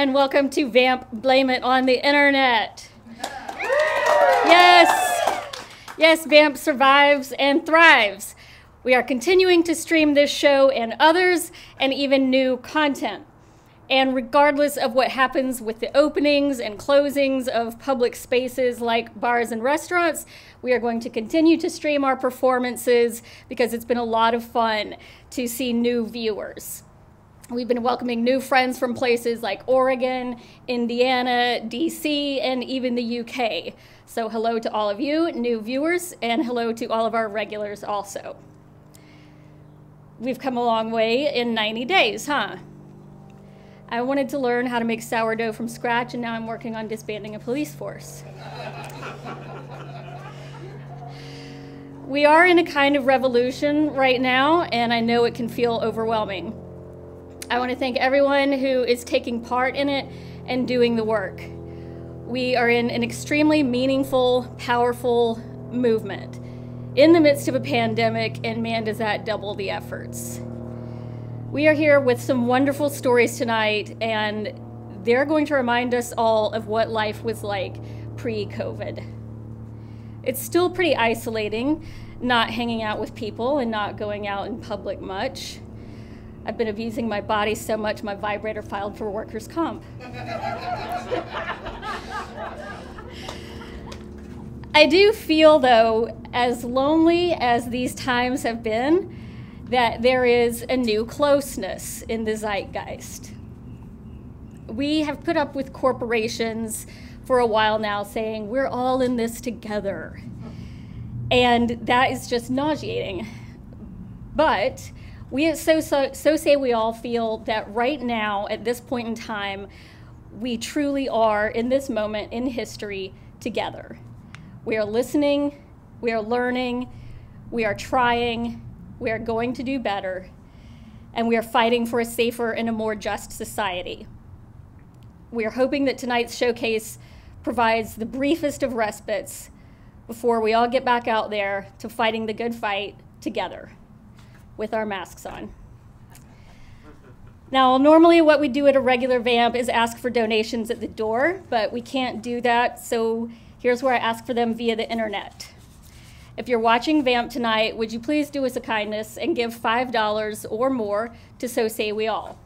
and welcome to Vamp Blame It on the Internet. Yes, yes, Vamp survives and thrives. We are continuing to stream this show and others, and even new content. And regardless of what happens with the openings and closings of public spaces like bars and restaurants, we are going to continue to stream our performances because it's been a lot of fun to see new viewers. We've been welcoming new friends from places like Oregon, Indiana, DC, and even the UK. So, hello to all of you, new viewers, and hello to all of our regulars also. We've come a long way in 90 days, huh? I wanted to learn how to make sourdough from scratch, and now I'm working on disbanding a police force. we are in a kind of revolution right now, and I know it can feel overwhelming. I want to thank everyone who is taking part in it and doing the work. We are in an extremely meaningful, powerful movement in the midst of a pandemic, and man, does that double the efforts. We are here with some wonderful stories tonight, and they're going to remind us all of what life was like pre COVID. It's still pretty isolating, not hanging out with people and not going out in public much. I've been abusing my body so much, my vibrator filed for workers' comp. I do feel, though, as lonely as these times have been, that there is a new closeness in the zeitgeist. We have put up with corporations for a while now saying, we're all in this together. And that is just nauseating. But we so, so, so say we all feel that right now, at this point in time, we truly are in this moment in history together. We are listening, we are learning, we are trying, we are going to do better, and we are fighting for a safer and a more just society. We are hoping that tonight's showcase provides the briefest of respites before we all get back out there to fighting the good fight together with our masks on. Now, normally what we do at a regular VAMP is ask for donations at the door, but we can't do that, so here's where I ask for them via the internet. If you're watching VAMP tonight, would you please do us a kindness and give $5 or more to So Say We All?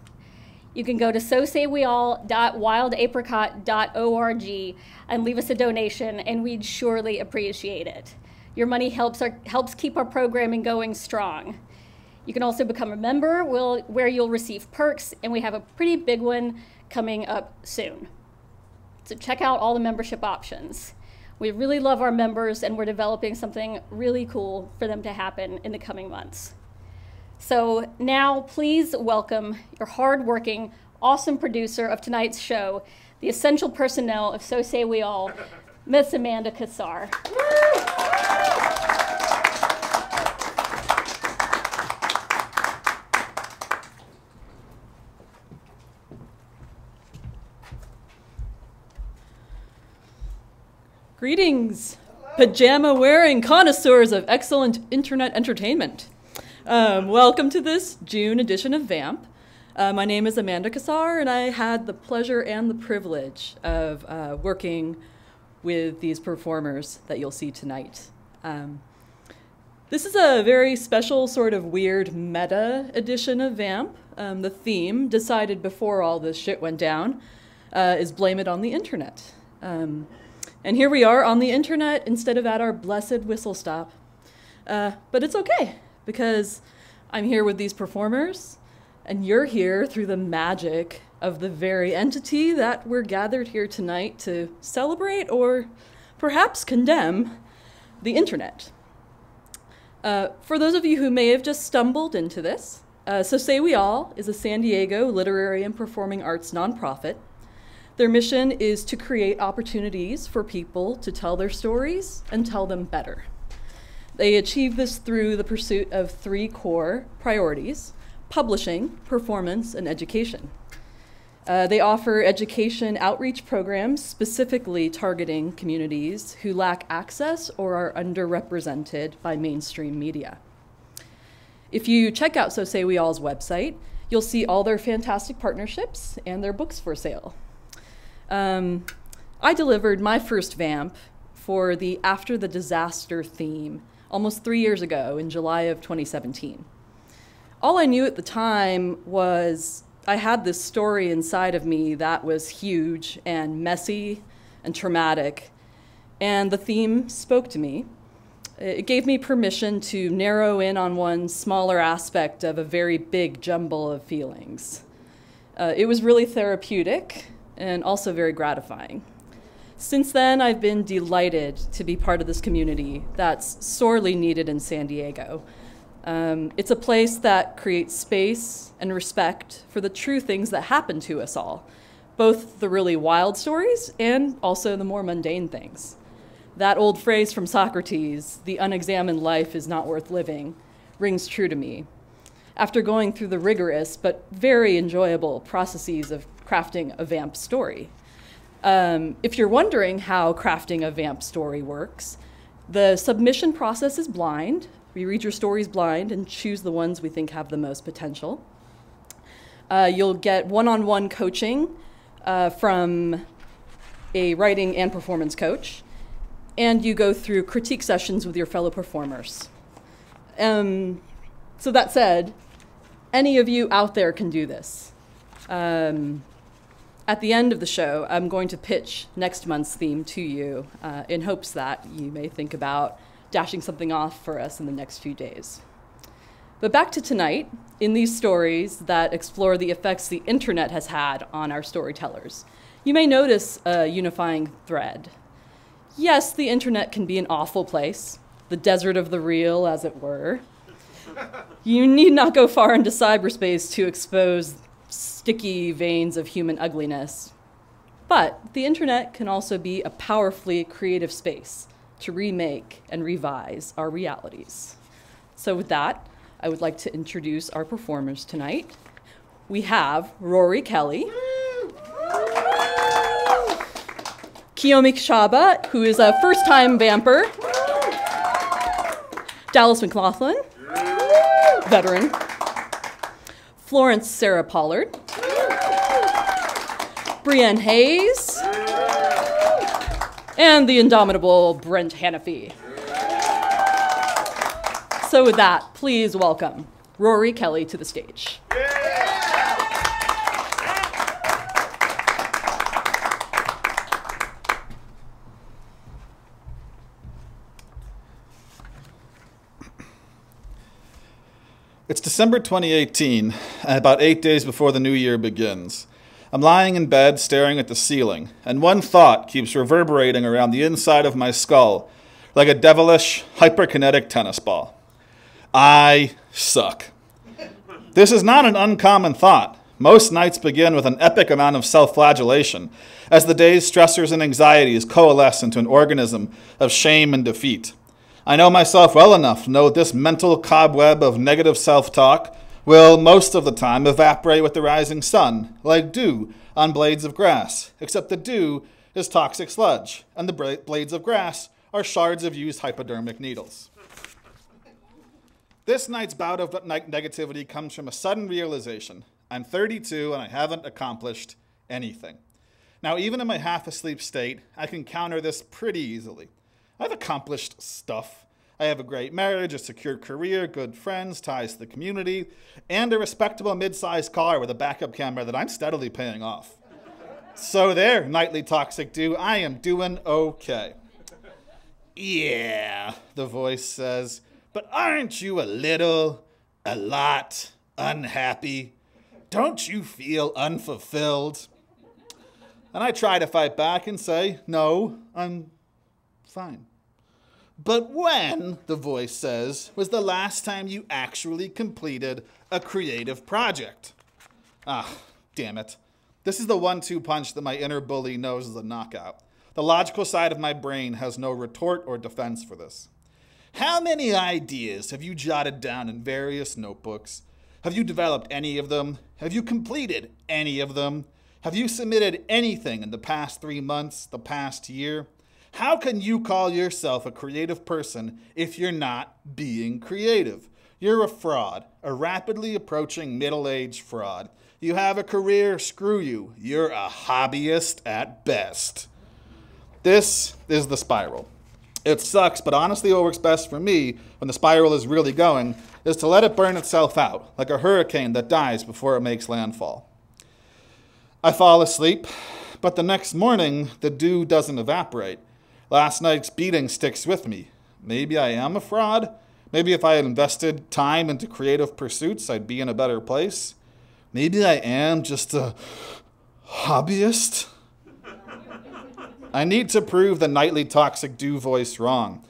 You can go to so say we all.wildapricot.org and leave us a donation, and we'd surely appreciate it. Your money helps, our, helps keep our programming going strong. You can also become a member where you'll receive perks, and we have a pretty big one coming up soon. So check out all the membership options. We really love our members, and we're developing something really cool for them to happen in the coming months. So now, please welcome your hardworking, awesome producer of tonight's show, the essential personnel of So Say We All, Miss Amanda Cassar. Greetings, pajama wearing connoisseurs of excellent internet entertainment. Um, welcome to this June edition of VAMP. Uh, my name is Amanda Cassar, and I had the pleasure and the privilege of uh, working with these performers that you'll see tonight. Um, this is a very special, sort of weird meta edition of VAMP. Um, the theme, decided before all this shit went down, uh, is Blame It on the Internet. Um, and here we are on the internet instead of at our blessed whistle stop. Uh, but it's okay, because I'm here with these performers, and you're here through the magic of the very entity that we're gathered here tonight to celebrate or perhaps condemn the internet. Uh, for those of you who may have just stumbled into this, uh, So Say We All is a San Diego literary and performing arts nonprofit their mission is to create opportunities for people to tell their stories and tell them better. They achieve this through the pursuit of three core priorities publishing, performance, and education. Uh, they offer education outreach programs specifically targeting communities who lack access or are underrepresented by mainstream media. If you check out So Say We All's website, you'll see all their fantastic partnerships and their books for sale. Um, I delivered my first vamp for the After the Disaster theme almost three years ago in July of 2017. All I knew at the time was I had this story inside of me that was huge and messy and traumatic, and the theme spoke to me. It gave me permission to narrow in on one smaller aspect of a very big jumble of feelings. Uh, it was really therapeutic and also very gratifying. Since then, I've been delighted to be part of this community that's sorely needed in San Diego. Um, it's a place that creates space and respect for the true things that happen to us all, both the really wild stories and also the more mundane things. That old phrase from Socrates, the unexamined life is not worth living, rings true to me. After going through the rigorous but very enjoyable processes of crafting a vamp story. Um, if you're wondering how crafting a vamp story works, the submission process is blind. We read your stories blind and choose the ones we think have the most potential. Uh, you'll get one on one coaching uh, from a writing and performance coach and you go through critique sessions with your fellow performers. Um, so that said, any of you out there can do this. Um, at the end of the show, I'm going to pitch next month's theme to you uh, in hopes that you may think about dashing something off for us in the next few days. But back to tonight, in these stories that explore the effects the internet has had on our storytellers, you may notice a unifying thread. Yes, the internet can be an awful place, the desert of the real, as it were. You need not go far into cyberspace to expose sticky veins of human ugliness. But the internet can also be a powerfully creative space to remake and revise our realities. So, with that, I would like to introduce our performers tonight. We have Rory Kelly. Kiyomi Shaba, who is a first time vamper. Dallas McLaughlin, veteran. Florence Sarah Pollard. Brienne Hayes. And the indomitable Brent Hanafy. So, with that, please welcome Rory Kelly to the stage. It's December 2018, about eight days before the new year begins. I'm lying in bed staring at the ceiling, and one thought keeps reverberating around the inside of my skull like a devilish, hyperkinetic tennis ball. I suck. This is not an uncommon thought. Most nights begin with an epic amount of self flagellation as the day's stressors and anxieties coalesce into an organism of shame and defeat. I know myself well enough to know that this mental cobweb of negative self talk will most of the time evaporate with the rising sun, like dew on blades of grass, except the dew is toxic sludge, and the blades of grass are shards of used hypodermic needles. This night's bout of negativity comes from a sudden realization I'm 32 and I haven't accomplished anything. Now, even in my half asleep state, I can counter this pretty easily. I've accomplished stuff. I have a great marriage, a secure career, good friends, ties to the community, and a respectable mid sized car with a backup camera that I'm steadily paying off. so, there, nightly toxic dew, I am doing okay. Yeah, the voice says, but aren't you a little, a lot unhappy? Don't you feel unfulfilled? And I try to fight back and say, no, I'm fine. But when, the voice says, was the last time you actually completed a creative project? Ah, damn it. This is the one two punch that my inner bully knows is a knockout. The logical side of my brain has no retort or defense for this. How many ideas have you jotted down in various notebooks? Have you developed any of them? Have you completed any of them? Have you submitted anything in the past three months, the past year? How can you call yourself a creative person if you're not being creative? You're a fraud, a rapidly approaching middle aged fraud. You have a career, screw you. You're a hobbyist at best. This is the spiral. It sucks, but honestly, what works best for me when the spiral is really going is to let it burn itself out, like a hurricane that dies before it makes landfall. I fall asleep, but the next morning, the dew doesn't evaporate. Last night's beating sticks with me. Maybe I am a fraud. Maybe if I had invested time into creative pursuits, I'd be in a better place. Maybe I am just a hobbyist. I need to prove the nightly toxic dew voice wrong.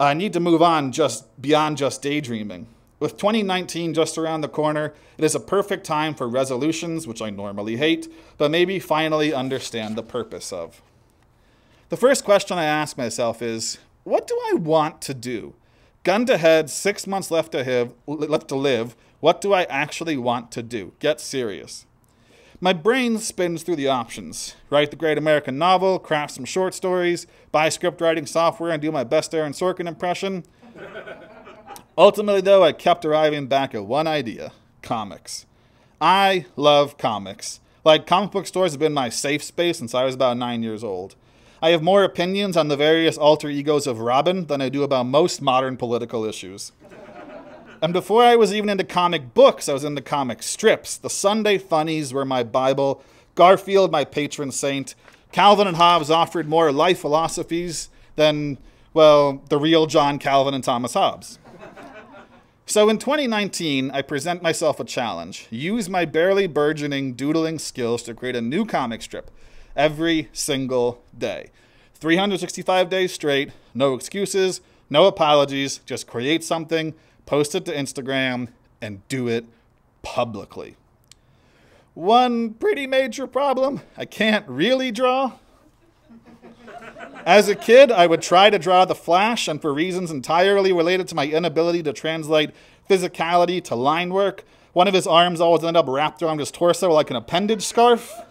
I need to move on just beyond just daydreaming. With 2019 just around the corner, it is a perfect time for resolutions, which I normally hate, but maybe finally understand the purpose of. The first question I ask myself is what do I want to do? Gun to head, six months left to, have, left to live. What do I actually want to do? Get serious. My brain spins through the options write the great American novel, craft some short stories, buy script writing software, and do my best Aaron Sorkin impression. Ultimately, though, I kept arriving back at one idea comics. I love comics. Like, comic book stores have been my safe space since I was about nine years old. I have more opinions on the various alter egos of Robin than I do about most modern political issues. And before I was even into comic books, I was into comic strips. The Sunday Funnies were my Bible, Garfield, my patron saint. Calvin and Hobbes offered more life philosophies than, well, the real John Calvin and Thomas Hobbes. So in 2019, I present myself a challenge use my barely burgeoning doodling skills to create a new comic strip every single day. 365 days straight, no excuses, no apologies, just create something post it to Instagram, and do it publicly. One pretty major problem I can't really draw. As a kid, I would try to draw the Flash, and for reasons entirely related to my inability to translate physicality to line work, one of his arms always ended up wrapped around his torso like an appendage scarf.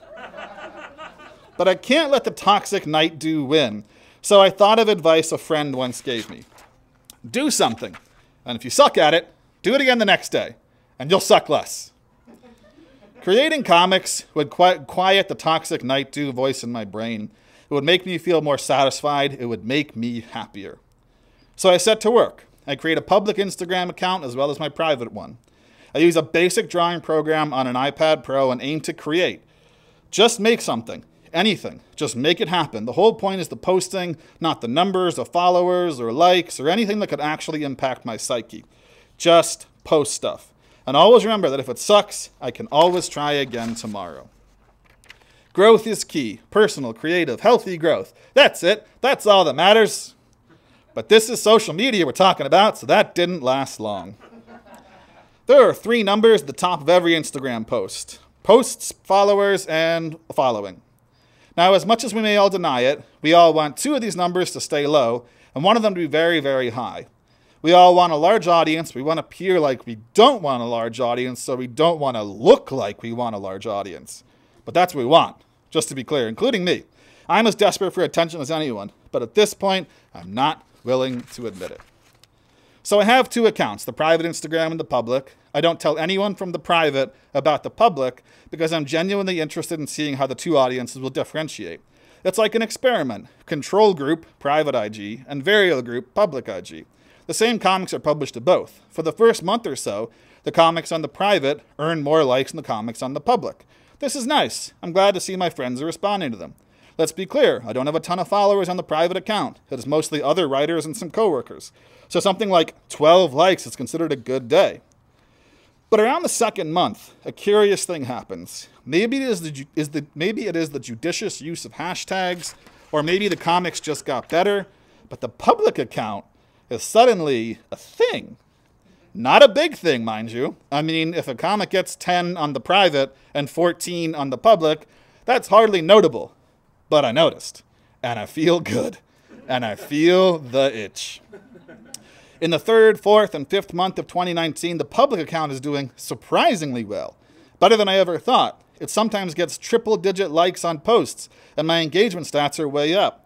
But I can't let the toxic night dew win, so I thought of advice a friend once gave me do something. And if you suck at it, do it again the next day, and you'll suck less. Creating comics would quiet the toxic night dew voice in my brain. It would make me feel more satisfied. It would make me happier. So I set to work. I create a public Instagram account as well as my private one. I use a basic drawing program on an iPad Pro and aim to create. Just make something, anything. Just make it happen. The whole point is the posting, not the numbers of followers or likes or anything that could actually impact my psyche. Just post stuff. And always remember that if it sucks, I can always try again tomorrow. Growth is key personal, creative, healthy growth. That's it. That's all that matters. But this is social media we're talking about, so that didn't last long. There are three numbers at the top of every Instagram post posts, followers, and following. Now, as much as we may all deny it, we all want two of these numbers to stay low and one of them to be very, very high. We all want a large audience. We want to appear like we don't want a large audience, so we don't want to look like we want a large audience. But that's what we want, just to be clear, including me. I'm as desperate for attention as anyone, but at this point, I'm not willing to admit it. So I have two accounts the private Instagram and the public. I don't tell anyone from the private about the public because I'm genuinely interested in seeing how the two audiences will differentiate. It's like an experiment control group, private IG, and variable group, public IG. The same comics are published to both. For the first month or so, the comics on the private earn more likes than the comics on the public. This is nice. I'm glad to see my friends are responding to them. Let's be clear, I don't have a ton of followers on the private account. It is mostly other writers and some coworkers. So something like 12 likes is considered a good day. But around the second month, a curious thing happens. Maybe it is the, is the, maybe it is the judicious use of hashtags, or maybe the comics just got better, but the public account is suddenly a thing. Not a big thing, mind you. I mean, if a comic gets 10 on the private and 14 on the public, that's hardly notable but I noticed, and I feel good, and I feel the itch. In the third, fourth, and fifth month of 2019, the public account is doing surprisingly well, better than I ever thought. It sometimes gets triple digit likes on posts, and my engagement stats are way up.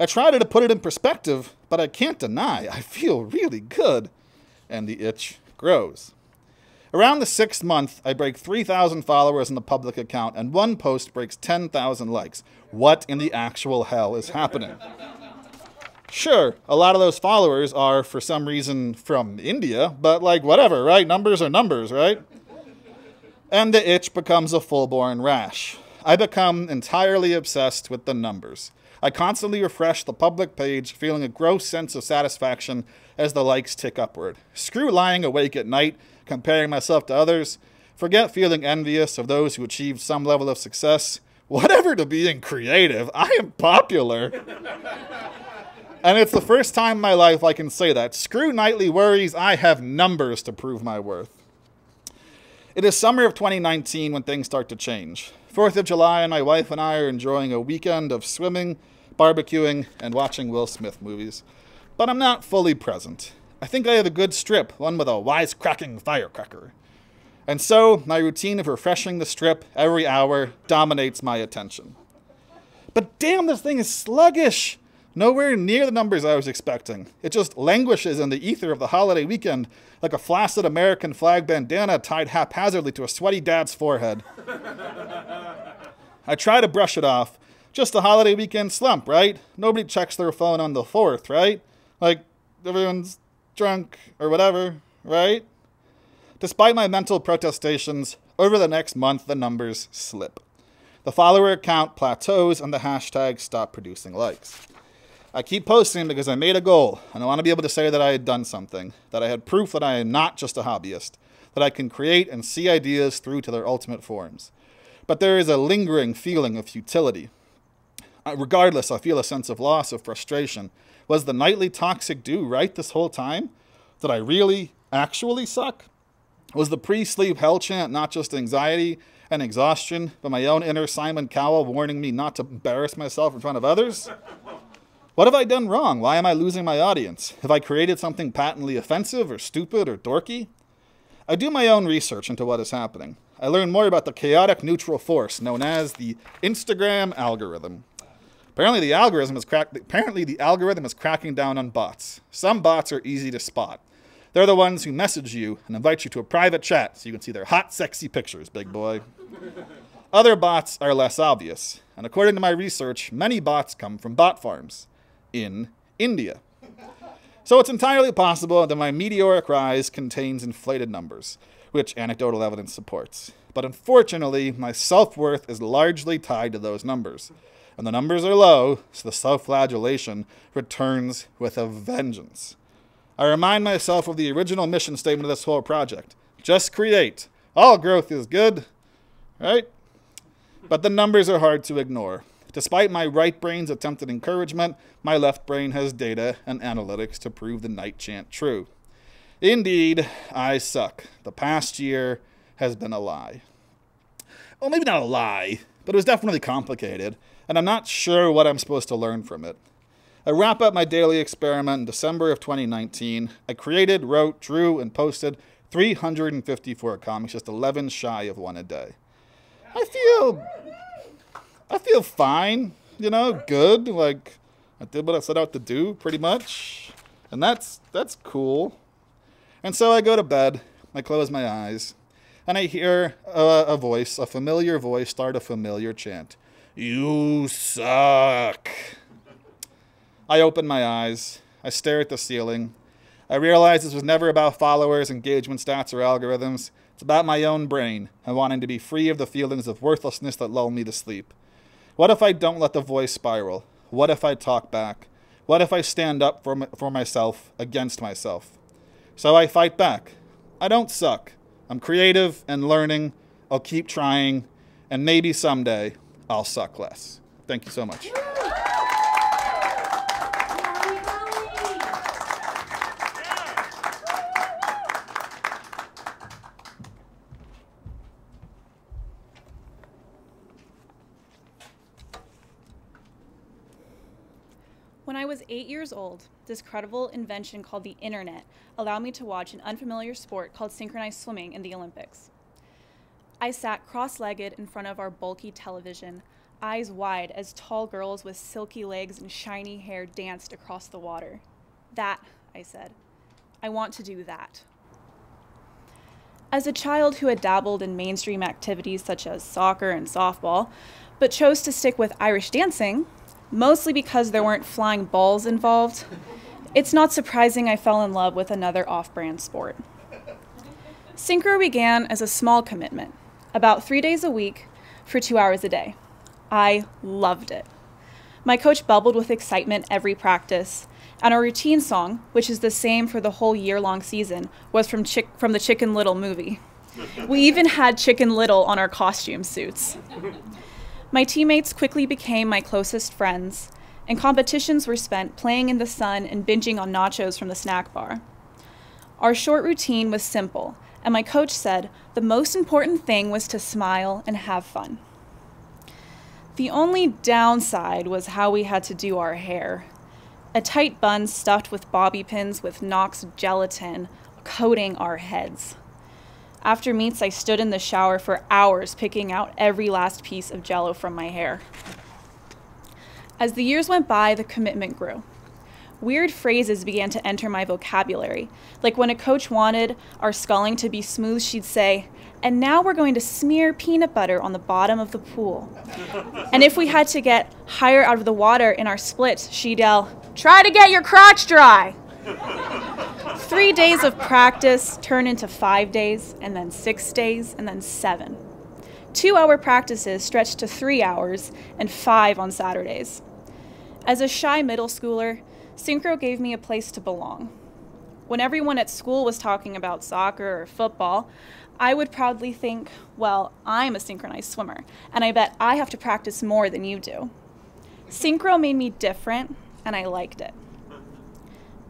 I tried to put it in perspective, but I can't deny I feel really good, and the itch grows. Around the sixth month, I break 3,000 followers in the public account, and one post breaks 10,000 likes. What in the actual hell is happening? Sure, a lot of those followers are, for some reason, from India, but like, whatever, right? Numbers are numbers, right? And the itch becomes a full born rash. I become entirely obsessed with the numbers. I constantly refresh the public page, feeling a gross sense of satisfaction as the likes tick upward. Screw lying awake at night, comparing myself to others. Forget feeling envious of those who achieved some level of success. Whatever to being creative, I am popular. and it's the first time in my life I can say that. Screw nightly worries, I have numbers to prove my worth. It is summer of 2019 when things start to change. 4th of July, and my wife and I are enjoying a weekend of swimming, barbecuing, and watching Will Smith movies. But I'm not fully present. I think I have a good strip, one with a wisecracking firecracker. And so, my routine of refreshing the strip every hour dominates my attention. But damn, this thing is sluggish! Nowhere near the numbers I was expecting. It just languishes in the ether of the holiday weekend like a flaccid American flag bandana tied haphazardly to a sweaty dad's forehead. I try to brush it off. Just a holiday weekend slump, right? Nobody checks their phone on the 4th, right? Like, everyone's drunk or whatever, right? Despite my mental protestations, over the next month the numbers slip. The follower count plateaus and the hashtag stop producing likes. I keep posting because I made a goal, and I want to be able to say that I had done something, that I had proof that I am not just a hobbyist, that I can create and see ideas through to their ultimate forms. But there is a lingering feeling of futility. Regardless, I feel a sense of loss, of frustration. Was the nightly toxic dew right this whole time? Did I really, actually suck? Was the pre sleep hell chant not just anxiety and exhaustion, but my own inner Simon Cowell warning me not to embarrass myself in front of others? What have I done wrong? Why am I losing my audience? Have I created something patently offensive or stupid or dorky? I do my own research into what is happening. I learn more about the chaotic neutral force known as the Instagram algorithm. Apparently the algorithm is crack- apparently the algorithm is cracking down on bots. Some bots are easy to spot. They're the ones who message you and invite you to a private chat so you can see their hot, sexy pictures, big boy. Other bots are less obvious, and according to my research, many bots come from bot farms in India. So it's entirely possible that my meteoric rise contains inflated numbers, which anecdotal evidence supports. But unfortunately, my self worth is largely tied to those numbers. And the numbers are low, so the self flagellation returns with a vengeance. I remind myself of the original mission statement of this whole project just create. All growth is good, right? But the numbers are hard to ignore. Despite my right brain's attempted encouragement, my left brain has data and analytics to prove the night chant true. Indeed, I suck. The past year has been a lie. Well, maybe not a lie, but it was definitely complicated, and I'm not sure what I'm supposed to learn from it. I wrap up my daily experiment in December of 2019. I created, wrote, drew, and posted 354 comics, just 11 shy of one a day. I feel I feel fine, you know, good. Like I did what I set out to do, pretty much, and that's that's cool. And so I go to bed. I close my eyes, and I hear a, a voice, a familiar voice, start a familiar chant. You suck. I open my eyes. I stare at the ceiling. I realize this was never about followers, engagement stats, or algorithms. It's about my own brain and wanting to be free of the feelings of worthlessness that lull me to sleep. What if I don't let the voice spiral? What if I talk back? What if I stand up for, for myself against myself? So I fight back. I don't suck. I'm creative and learning. I'll keep trying, and maybe someday I'll suck less. Thank you so much. When I was eight years old, this credible invention called the internet allowed me to watch an unfamiliar sport called synchronized swimming in the Olympics. I sat cross legged in front of our bulky television, eyes wide as tall girls with silky legs and shiny hair danced across the water. That, I said. I want to do that. As a child who had dabbled in mainstream activities such as soccer and softball, but chose to stick with Irish dancing, mostly because there weren't flying balls involved, it's not surprising I fell in love with another off brand sport. Synchro began as a small commitment, about three days a week for two hours a day. I loved it. My coach bubbled with excitement every practice, and our routine song, which is the same for the whole year long season, was from, Chick- from the Chicken Little movie. We even had Chicken Little on our costume suits. My teammates quickly became my closest friends, and competitions were spent playing in the sun and binging on nachos from the snack bar. Our short routine was simple, and my coach said the most important thing was to smile and have fun. The only downside was how we had to do our hair. A tight bun stuffed with bobby pins with Knox gelatin coating our heads. After meets, I stood in the shower for hours picking out every last piece of jello from my hair. As the years went by, the commitment grew. Weird phrases began to enter my vocabulary. Like when a coach wanted our sculling to be smooth, she'd say, and now we're going to smear peanut butter on the bottom of the pool. and if we had to get higher out of the water in our splits, she'd yell, try to get your crotch dry. Three days of practice turn into five days, and then six days, and then seven. Two hour practices stretched to three hours, and five on Saturdays. As a shy middle schooler, Synchro gave me a place to belong. When everyone at school was talking about soccer or football, I would proudly think, well, I'm a synchronized swimmer, and I bet I have to practice more than you do. Synchro made me different, and I liked it.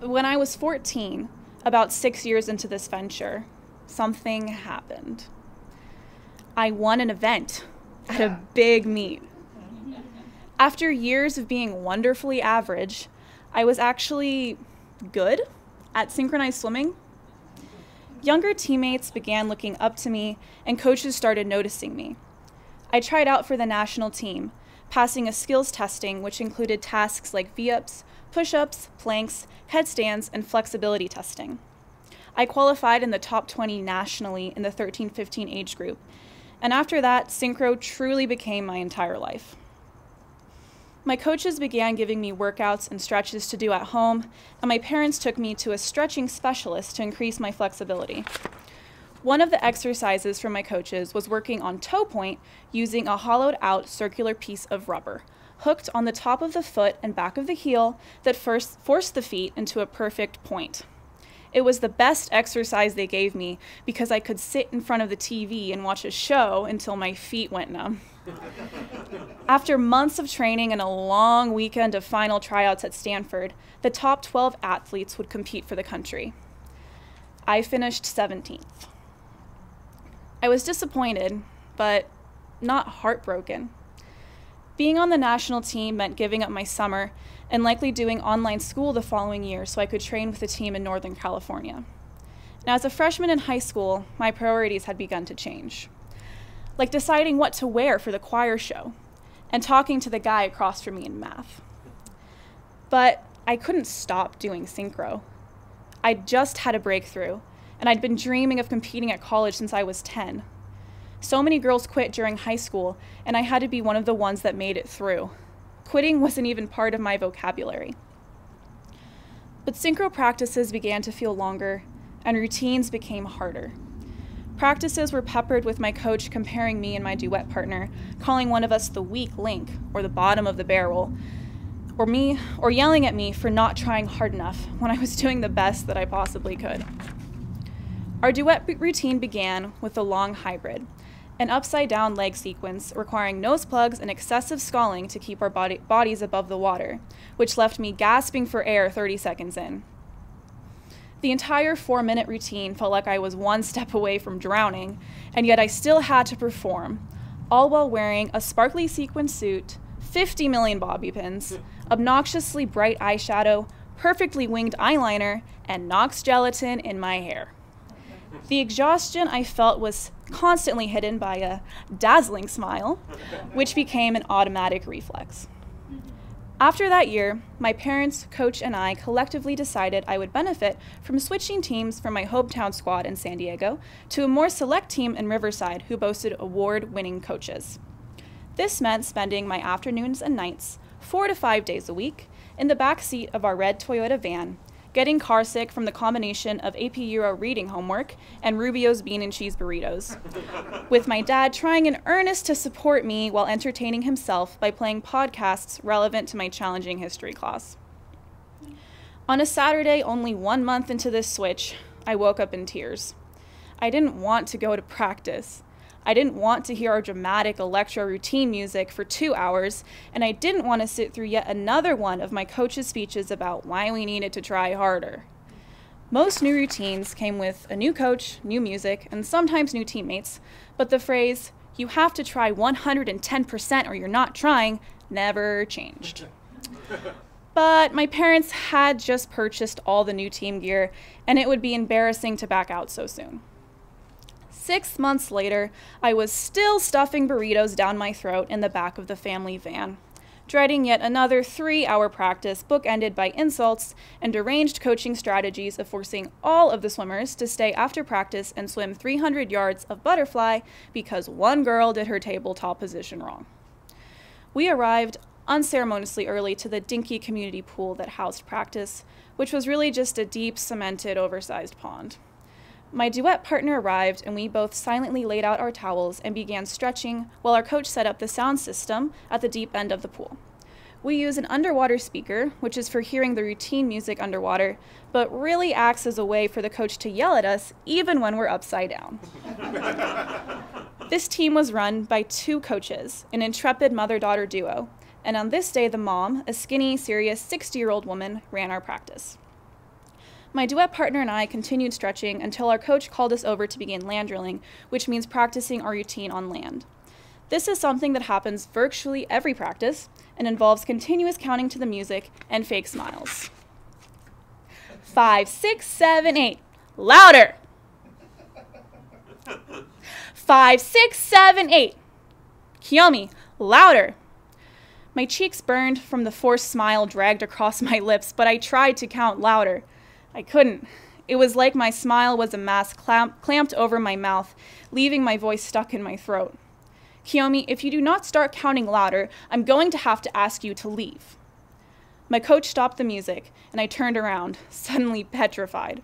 When I was 14, about six years into this venture, something happened. I won an event at a big meet. After years of being wonderfully average, I was actually good at synchronized swimming. Younger teammates began looking up to me, and coaches started noticing me. I tried out for the national team, passing a skills testing which included tasks like V ups, push ups, planks, headstands, and flexibility testing. I qualified in the top 20 nationally in the 13 15 age group, and after that, synchro truly became my entire life. My coaches began giving me workouts and stretches to do at home, and my parents took me to a stretching specialist to increase my flexibility. One of the exercises from my coaches was working on toe point using a hollowed out circular piece of rubber, hooked on the top of the foot and back of the heel that first forced the feet into a perfect point. It was the best exercise they gave me because I could sit in front of the TV and watch a show until my feet went numb. After months of training and a long weekend of final tryouts at Stanford, the top 12 athletes would compete for the country. I finished 17th. I was disappointed, but not heartbroken. Being on the national team meant giving up my summer and likely doing online school the following year so I could train with the team in Northern California. Now, as a freshman in high school, my priorities had begun to change like deciding what to wear for the choir show and talking to the guy across from me in math. But I couldn't stop doing synchro. I'd just had a breakthrough, and I'd been dreaming of competing at college since I was 10. So many girls quit during high school, and I had to be one of the ones that made it through. Quitting wasn't even part of my vocabulary. But synchro practices began to feel longer, and routines became harder. Practices were peppered with my coach comparing me and my duet partner, calling one of us the weak link or the bottom of the barrel, or me, or yelling at me for not trying hard enough when I was doing the best that I possibly could. Our duet routine began with a long hybrid, an upside down leg sequence requiring nose plugs and excessive sculling to keep our body- bodies above the water, which left me gasping for air 30 seconds in. The entire four minute routine felt like I was one step away from drowning, and yet I still had to perform, all while wearing a sparkly sequin suit, 50 million bobby pins, obnoxiously bright eyeshadow, perfectly winged eyeliner, and Knox gelatin in my hair. The exhaustion I felt was constantly hidden by a dazzling smile, which became an automatic reflex. After that year, my parents, coach, and I collectively decided I would benefit from switching teams from my hometown squad in San Diego to a more select team in Riverside who boasted award winning coaches. This meant spending my afternoons and nights, four to five days a week, in the back seat of our red Toyota van, getting carsick from the combination of AP Euro reading homework and Rubio's bean and cheese burritos, with my dad trying in earnest to support me while entertaining himself by playing podcasts relevant to my challenging history class. On a Saturday, only one month into this switch, I woke up in tears. I didn't want to go to practice. I didn't want to hear our dramatic electro routine music for two hours, and I didn't want to sit through yet another one of my coach's speeches about why we needed to try harder. Most new routines came with a new coach, new music, and sometimes new teammates, but the phrase, you have to try 110% or you're not trying, never changed. but my parents had just purchased all the new team gear, and it would be embarrassing to back out so soon. Six months later, I was still stuffing burritos down my throat in the back of the family van, dreading yet another three hour practice bookended by insults and deranged coaching strategies of forcing all of the swimmers to stay after practice and swim 300 yards of butterfly because one girl did her tabletop position wrong. We arrived unceremoniously early to the dinky community pool that housed practice, which was really just a deep, cemented, oversized pond. My duet partner arrived, and we both silently laid out our towels and began stretching while our coach set up the sound system at the deep end of the pool. We use an underwater speaker, which is for hearing the routine music underwater, but really acts as a way for the coach to yell at us even when we're upside down. this team was run by two coaches, an intrepid mother daughter duo, and on this day, the mom, a skinny, serious 60 year old woman, ran our practice. My duet partner and I continued stretching until our coach called us over to begin land drilling, which means practicing our routine on land. This is something that happens virtually every practice and involves continuous counting to the music and fake smiles. Five, six, seven, eight. Louder! Five, six, seven, eight. Kiyomi, louder! My cheeks burned from the forced smile dragged across my lips, but I tried to count louder. I couldn't. It was like my smile was a mask clamp- clamped over my mouth, leaving my voice stuck in my throat. Kiyomi, if you do not start counting louder, I'm going to have to ask you to leave. My coach stopped the music, and I turned around, suddenly petrified.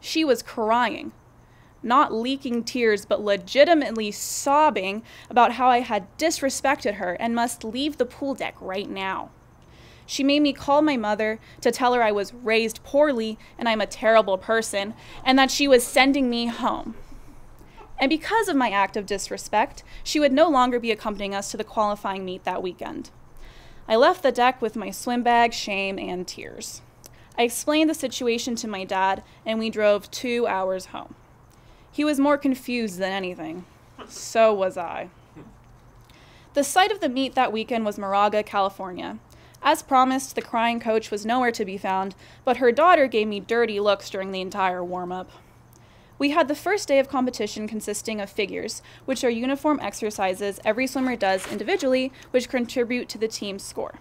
She was crying, not leaking tears, but legitimately sobbing about how I had disrespected her and must leave the pool deck right now. She made me call my mother to tell her I was raised poorly and I'm a terrible person and that she was sending me home. And because of my act of disrespect, she would no longer be accompanying us to the qualifying meet that weekend. I left the deck with my swim bag, shame, and tears. I explained the situation to my dad, and we drove two hours home. He was more confused than anything. So was I. The site of the meet that weekend was Moraga, California, as promised, the crying coach was nowhere to be found, but her daughter gave me dirty looks during the entire warm up. We had the first day of competition consisting of figures, which are uniform exercises every swimmer does individually, which contribute to the team's score.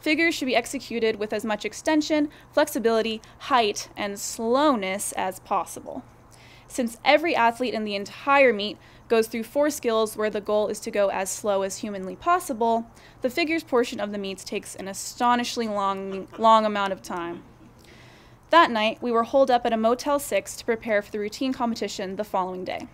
Figures should be executed with as much extension, flexibility, height, and slowness as possible. Since every athlete in the entire meet goes through four skills where the goal is to go as slow as humanly possible, the figures portion of the meets takes an astonishingly long, long amount of time. That night, we were holed up at a Motel 6 to prepare for the routine competition the following day.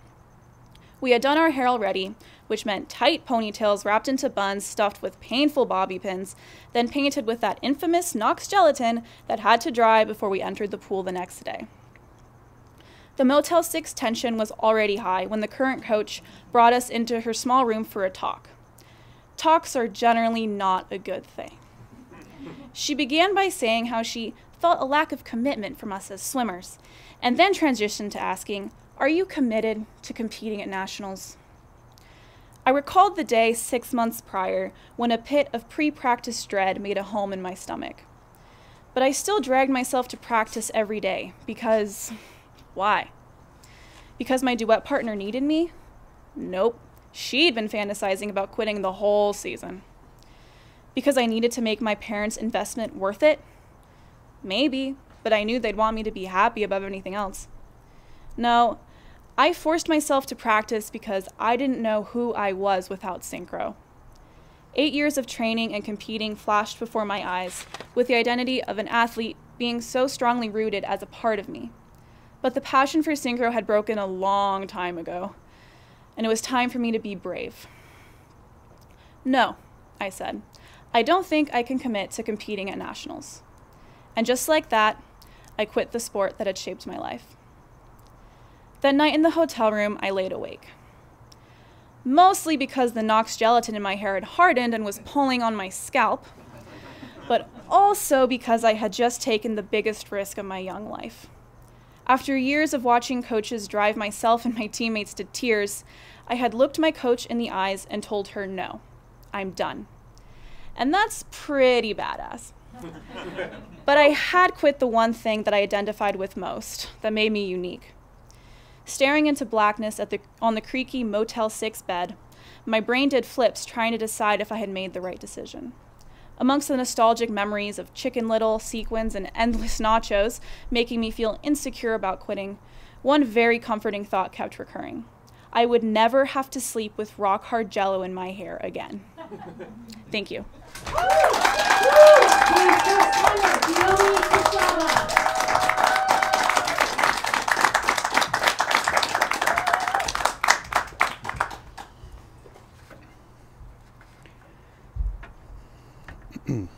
We had done our hair already, which meant tight ponytails wrapped into buns stuffed with painful bobby pins, then painted with that infamous Knox gelatin that had to dry before we entered the pool the next day. The Motel 6 tension was already high when the current coach brought us into her small room for a talk. Talks are generally not a good thing. She began by saying how she felt a lack of commitment from us as swimmers, and then transitioned to asking, Are you committed to competing at nationals? I recalled the day six months prior when a pit of pre practice dread made a home in my stomach. But I still dragged myself to practice every day because why? Because my duet partner needed me? Nope. She'd been fantasizing about quitting the whole season. Because I needed to make my parents' investment worth it? Maybe, but I knew they'd want me to be happy above anything else. No, I forced myself to practice because I didn't know who I was without synchro. Eight years of training and competing flashed before my eyes, with the identity of an athlete being so strongly rooted as a part of me. But the passion for synchro had broken a long time ago, and it was time for me to be brave. No, I said, I don't think I can commit to competing at nationals. And just like that, I quit the sport that had shaped my life. That night in the hotel room, I laid awake. Mostly because the Knox gelatin in my hair had hardened and was pulling on my scalp, but also because I had just taken the biggest risk of my young life. After years of watching coaches drive myself and my teammates to tears, I had looked my coach in the eyes and told her, no, I'm done. And that's pretty badass. but I had quit the one thing that I identified with most, that made me unique. Staring into blackness at the, on the creaky Motel 6 bed, my brain did flips trying to decide if I had made the right decision. Amongst the nostalgic memories of Chicken Little, sequins, and endless nachos making me feel insecure about quitting, one very comforting thought kept recurring. I would never have to sleep with rock hard jello in my hair again. Thank you.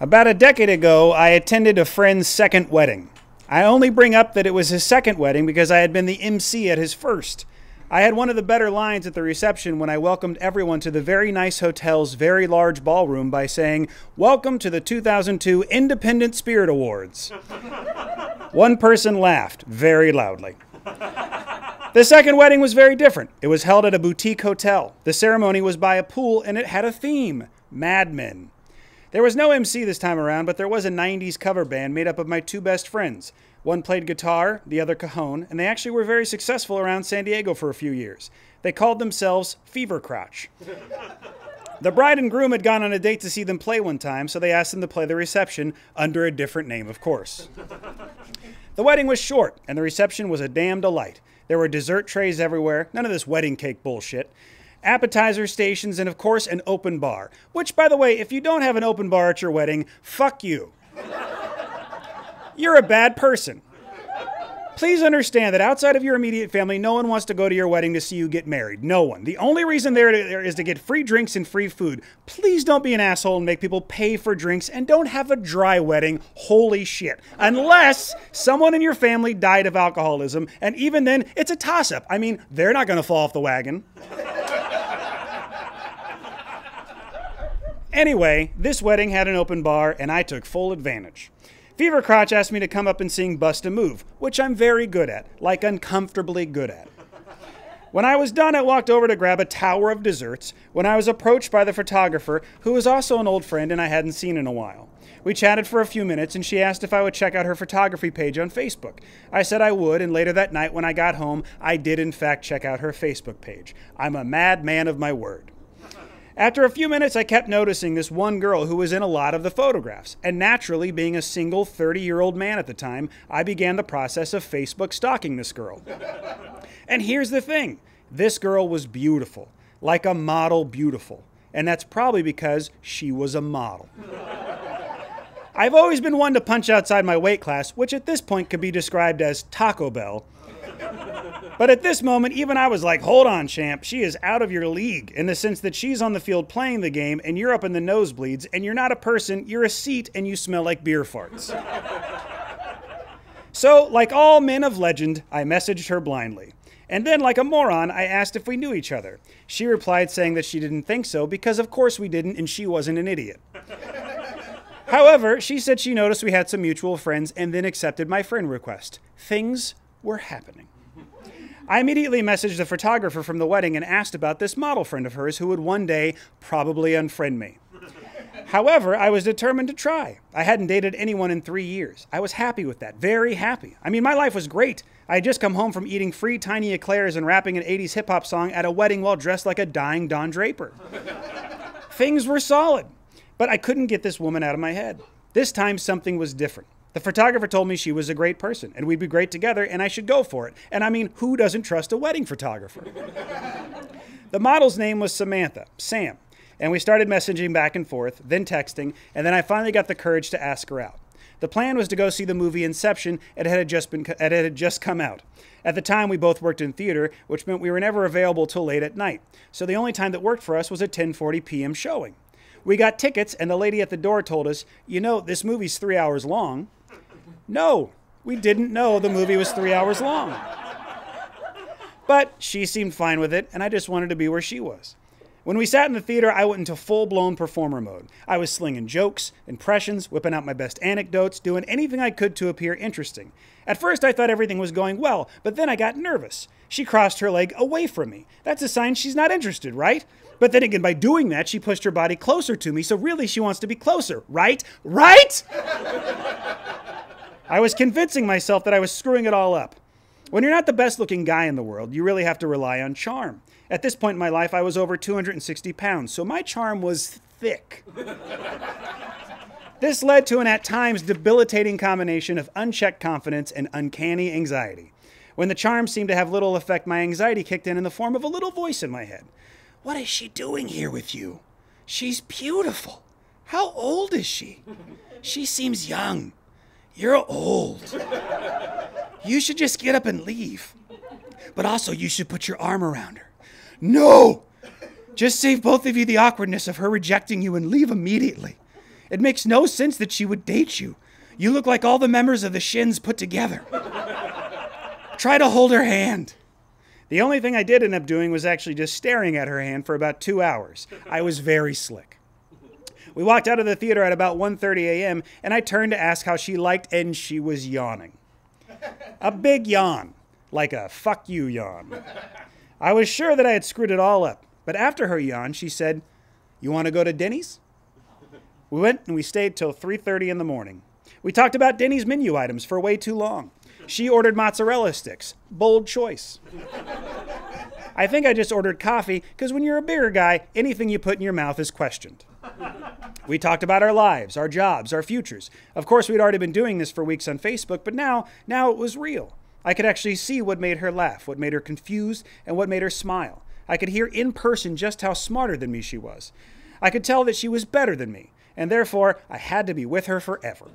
About a decade ago, I attended a friend's second wedding. I only bring up that it was his second wedding because I had been the MC at his first. I had one of the better lines at the reception when I welcomed everyone to the very nice hotel's very large ballroom by saying, Welcome to the 2002 Independent Spirit Awards. one person laughed very loudly. The second wedding was very different. It was held at a boutique hotel. The ceremony was by a pool and it had a theme Mad Men. There was no MC this time around, but there was a 90s cover band made up of my two best friends. One played guitar, the other cajon, and they actually were very successful around San Diego for a few years. They called themselves Fever Crotch. the bride and groom had gone on a date to see them play one time, so they asked them to play the reception under a different name, of course. the wedding was short, and the reception was a damn delight. There were dessert trays everywhere, none of this wedding cake bullshit appetizer stations, and of course, an open bar. Which, by the way, if you don't have an open bar at your wedding, fuck you. You're a bad person. Please understand that outside of your immediate family, no one wants to go to your wedding to see you get married. No one. The only reason they're there is to get free drinks and free food. Please don't be an asshole and make people pay for drinks and don't have a dry wedding. Holy shit. Unless someone in your family died of alcoholism, and even then, it's a toss up. I mean, they're not going to fall off the wagon. Anyway, this wedding had an open bar, and I took full advantage. Fever Crotch asked me to come up and sing Bust a Move, which I'm very good at, like uncomfortably good at. When I was done, I walked over to grab a tower of desserts when I was approached by the photographer, who was also an old friend and I hadn't seen in a while. We chatted for a few minutes and she asked if I would check out her photography page on Facebook. I said I would, and later that night when I got home, I did in fact check out her Facebook page. I'm a mad man of my word. After a few minutes, I kept noticing this one girl who was in a lot of the photographs. And naturally, being a single 30 year old man at the time, I began the process of Facebook stalking this girl. and here's the thing this girl was beautiful, like a model beautiful. And that's probably because she was a model. I've always been one to punch outside my weight class, which at this point could be described as Taco Bell. But at this moment, even I was like, hold on, champ. She is out of your league in the sense that she's on the field playing the game and you're up in the nosebleeds and you're not a person, you're a seat and you smell like beer farts. so, like all men of legend, I messaged her blindly. And then, like a moron, I asked if we knew each other. She replied saying that she didn't think so because, of course, we didn't and she wasn't an idiot. However, she said she noticed we had some mutual friends and then accepted my friend request. Things were happening. I immediately messaged the photographer from the wedding and asked about this model friend of hers who would one day probably unfriend me. However, I was determined to try. I hadn't dated anyone in three years. I was happy with that, very happy. I mean, my life was great. I had just come home from eating free tiny eclairs and rapping an 80s hip hop song at a wedding while dressed like a dying Don Draper. Things were solid, but I couldn't get this woman out of my head. This time, something was different. The photographer told me she was a great person and we'd be great together and I should go for it. And I mean, who doesn't trust a wedding photographer? the model's name was Samantha, Sam. And we started messaging back and forth, then texting, and then I finally got the courage to ask her out. The plan was to go see the movie Inception. It had just been it had just come out. At the time, we both worked in theater, which meant we were never available till late at night. So the only time that worked for us was a 10:40 p.m. showing. We got tickets, and the lady at the door told us, "You know, this movie's three hours long." No, we didn't know the movie was three hours long. But she seemed fine with it, and I just wanted to be where she was. When we sat in the theater, I went into full blown performer mode. I was slinging jokes, impressions, whipping out my best anecdotes, doing anything I could to appear interesting. At first, I thought everything was going well, but then I got nervous. She crossed her leg away from me. That's a sign she's not interested, right? But then again, by doing that, she pushed her body closer to me, so really she wants to be closer, right? Right? I was convincing myself that I was screwing it all up. When you're not the best looking guy in the world, you really have to rely on charm. At this point in my life, I was over 260 pounds, so my charm was thick. this led to an at times debilitating combination of unchecked confidence and uncanny anxiety. When the charm seemed to have little effect, my anxiety kicked in in the form of a little voice in my head. What is she doing here with you? She's beautiful. How old is she? She seems young. You're old. You should just get up and leave. But also, you should put your arm around her. No! Just save both of you the awkwardness of her rejecting you and leave immediately. It makes no sense that she would date you. You look like all the members of the Shins put together. Try to hold her hand. The only thing I did end up doing was actually just staring at her hand for about two hours. I was very slick. We walked out of the theater at about 1:30 a.m. and I turned to ask how she liked and she was yawning. A big yawn, like a fuck you yawn. I was sure that I had screwed it all up, but after her yawn, she said, "You want to go to Denny's?" We went and we stayed till 3:30 in the morning. We talked about Denny's menu items for way too long. She ordered mozzarella sticks. Bold choice. I think I just ordered coffee because when you're a bigger guy, anything you put in your mouth is questioned. We talked about our lives, our jobs, our futures. Of course, we'd already been doing this for weeks on Facebook, but now, now it was real. I could actually see what made her laugh, what made her confused, and what made her smile. I could hear in person just how smarter than me she was. I could tell that she was better than me, and therefore I had to be with her forever.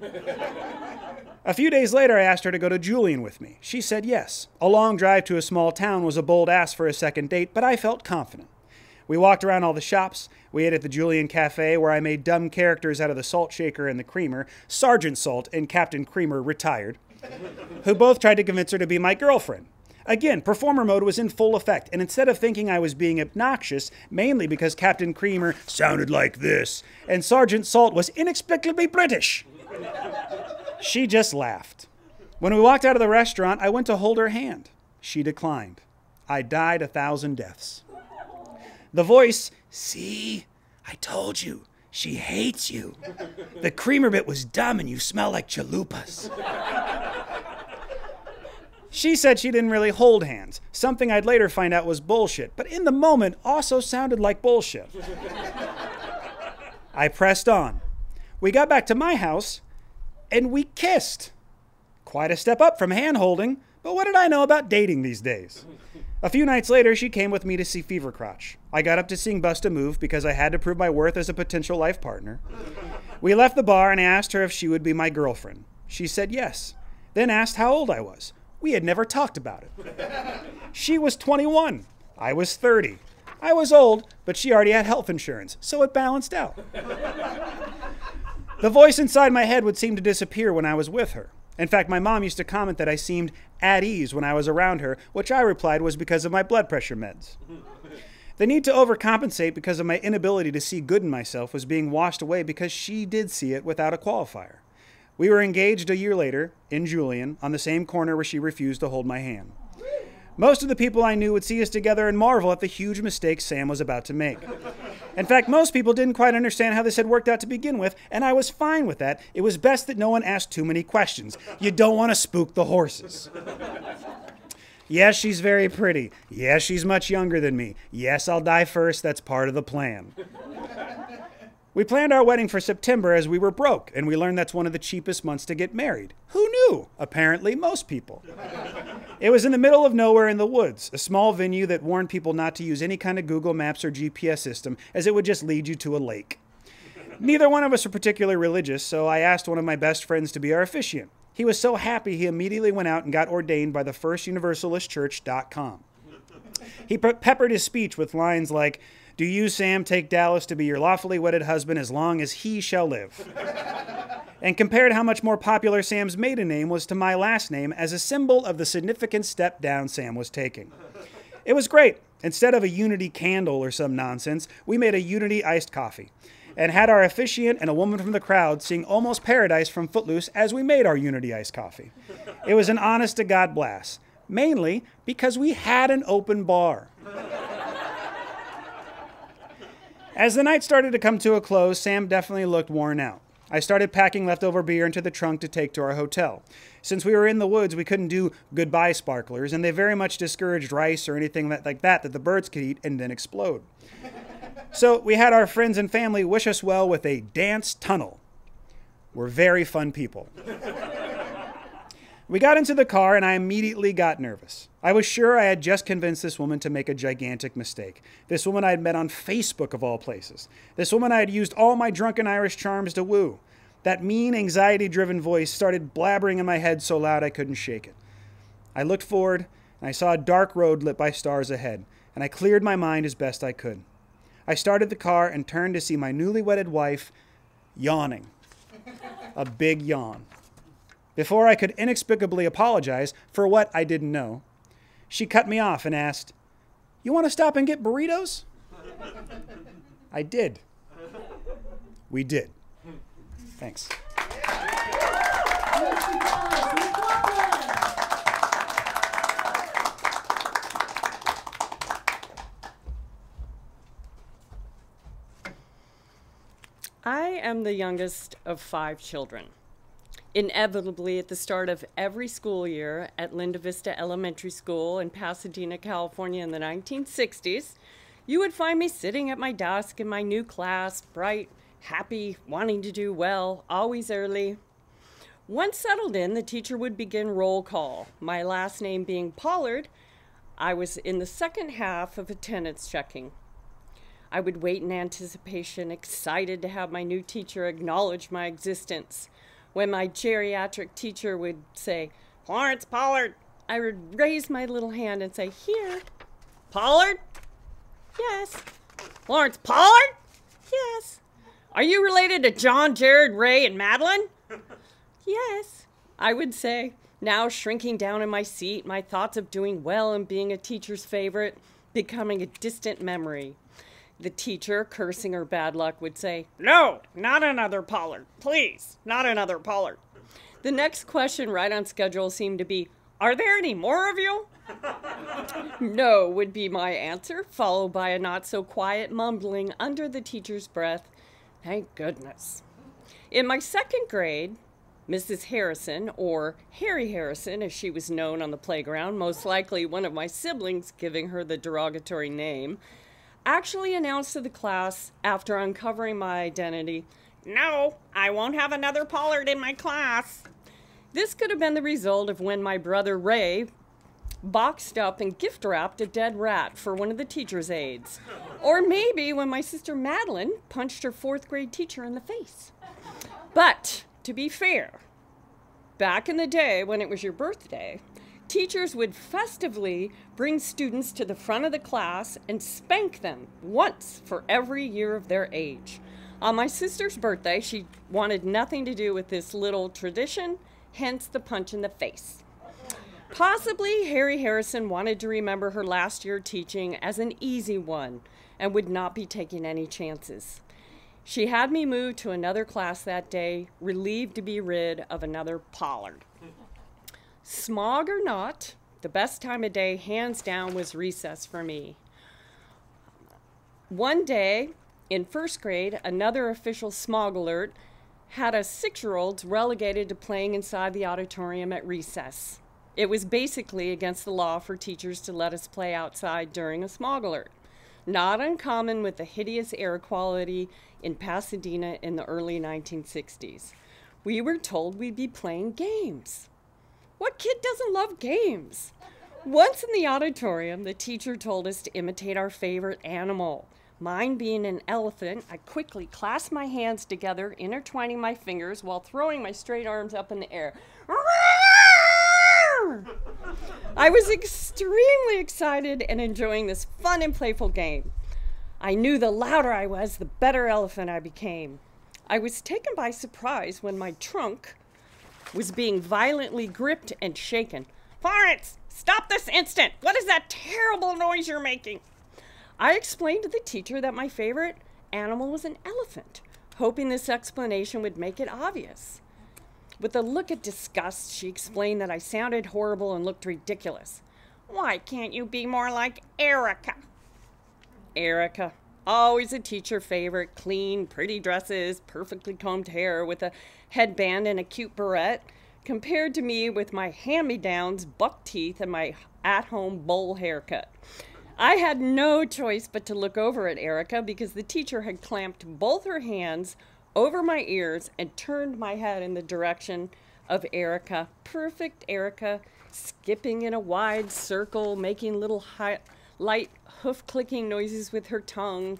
a few days later, I asked her to go to Julian with me. She said yes. A long drive to a small town was a bold ask for a second date, but I felt confident. We walked around all the shops. We ate at the Julian Cafe, where I made dumb characters out of the salt shaker and the creamer, Sergeant Salt and Captain Creamer retired, who both tried to convince her to be my girlfriend. Again, performer mode was in full effect, and instead of thinking I was being obnoxious, mainly because Captain Creamer sounded like this, and Sergeant Salt was inexplicably British, she just laughed. When we walked out of the restaurant, I went to hold her hand. She declined. I died a thousand deaths. The voice, see, I told you, she hates you. The creamer bit was dumb and you smell like chalupas. She said she didn't really hold hands, something I'd later find out was bullshit, but in the moment also sounded like bullshit. I pressed on. We got back to my house and we kissed. Quite a step up from hand holding, but what did I know about dating these days? A few nights later, she came with me to see Fever Crotch. I got up to seeing Bust a Move because I had to prove my worth as a potential life partner. We left the bar and I asked her if she would be my girlfriend. She said yes, then asked how old I was. We had never talked about it. She was 21. I was 30. I was old, but she already had health insurance, so it balanced out. The voice inside my head would seem to disappear when I was with her. In fact, my mom used to comment that I seemed at ease when I was around her, which I replied was because of my blood pressure meds. The need to overcompensate because of my inability to see good in myself was being washed away because she did see it without a qualifier. We were engaged a year later, in Julian, on the same corner where she refused to hold my hand. Most of the people I knew would see us together and marvel at the huge mistake Sam was about to make. In fact, most people didn't quite understand how this had worked out to begin with, and I was fine with that. It was best that no one asked too many questions. You don't want to spook the horses. Yes, she's very pretty. Yes, she's much younger than me. Yes, I'll die first. That's part of the plan. We planned our wedding for September as we were broke, and we learned that's one of the cheapest months to get married. Who knew? Apparently, most people. It was in the middle of nowhere in the woods, a small venue that warned people not to use any kind of Google Maps or GPS system, as it would just lead you to a lake. Neither one of us are particularly religious, so I asked one of my best friends to be our officiant. He was so happy he immediately went out and got ordained by the firstuniversalistchurch.com. He pe- peppered his speech with lines like, Do you, Sam, take Dallas to be your lawfully wedded husband as long as he shall live? and compared how much more popular Sam's maiden name was to my last name as a symbol of the significant step down Sam was taking. It was great. Instead of a Unity candle or some nonsense, we made a Unity iced coffee and had our officiant and a woman from the crowd sing Almost Paradise from Footloose as we made our Unity iced coffee. It was an honest to God blast, mainly because we had an open bar. As the night started to come to a close, Sam definitely looked worn out. I started packing leftover beer into the trunk to take to our hotel. Since we were in the woods, we couldn't do goodbye sparklers, and they very much discouraged rice or anything like that that the birds could eat and then explode. So we had our friends and family wish us well with a dance tunnel. We're very fun people. We got into the car and I immediately got nervous. I was sure I had just convinced this woman to make a gigantic mistake. This woman I had met on Facebook, of all places. This woman I had used all my drunken Irish charms to woo. That mean, anxiety driven voice started blabbering in my head so loud I couldn't shake it. I looked forward and I saw a dark road lit by stars ahead, and I cleared my mind as best I could. I started the car and turned to see my newly wedded wife yawning. A big yawn. Before I could inexplicably apologize for what I didn't know, she cut me off and asked, You want to stop and get burritos? I did. We did. Thanks. I am the youngest of five children. Inevitably, at the start of every school year at Linda Vista Elementary School in Pasadena, California in the 1960s, you would find me sitting at my desk in my new class, bright, happy, wanting to do well, always early. Once settled in, the teacher would begin roll call. My last name being Pollard, I was in the second half of attendance checking. I would wait in anticipation, excited to have my new teacher acknowledge my existence. When my geriatric teacher would say, Florence Pollard, I would raise my little hand and say, Here. Pollard? Yes. Florence Pollard? Yes. Are you related to John, Jared, Ray, and Madeline? yes, I would say, now shrinking down in my seat, my thoughts of doing well and being a teacher's favorite becoming a distant memory. The teacher, cursing her bad luck, would say, No, not another Pollard. Please, not another Pollard. The next question, right on schedule, seemed to be, Are there any more of you? no, would be my answer, followed by a not so quiet mumbling under the teacher's breath, Thank goodness. In my second grade, Mrs. Harrison, or Harry Harrison as she was known on the playground, most likely one of my siblings giving her the derogatory name, actually announced to the class after uncovering my identity No, I won't have another Pollard in my class. This could have been the result of when my brother Ray boxed up and gift wrapped a dead rat for one of the teacher's aides. Or maybe when my sister Madeline punched her fourth grade teacher in the face. But to be fair, back in the day when it was your birthday, teachers would festively bring students to the front of the class and spank them once for every year of their age. On my sister's birthday, she wanted nothing to do with this little tradition, hence the punch in the face. Possibly Harry Harrison wanted to remember her last year teaching as an easy one and would not be taking any chances. She had me move to another class that day, relieved to be rid of another Pollard. Smog or not, the best time of day, hands down, was recess for me. One day, In first grade, another official smog alert had us six year olds relegated to playing inside the auditorium at recess. It was basically against the law for teachers to let us play outside during a smog alert. Not uncommon with the hideous air quality in Pasadena in the early 1960s. We were told we'd be playing games. What kid doesn't love games? Once in the auditorium, the teacher told us to imitate our favorite animal. Mine being an elephant, I quickly clasped my hands together, intertwining my fingers while throwing my straight arms up in the air. I was extremely excited and enjoying this fun and playful game. I knew the louder I was, the better elephant I became. I was taken by surprise when my trunk was being violently gripped and shaken. Florence, stop this instant! What is that terrible noise you're making? I explained to the teacher that my favorite animal was an elephant, hoping this explanation would make it obvious. With a look of disgust, she explained that I sounded horrible and looked ridiculous. Why can't you be more like Erica? Erica, always a teacher favorite, clean, pretty dresses, perfectly combed hair with a headband and a cute barrette, compared to me with my hand me downs, buck teeth, and my at home bowl haircut. I had no choice but to look over at Erica because the teacher had clamped both her hands over my ears and turned my head in the direction of Erica. Perfect Erica, skipping in a wide circle, making little high, light hoof clicking noises with her tongue.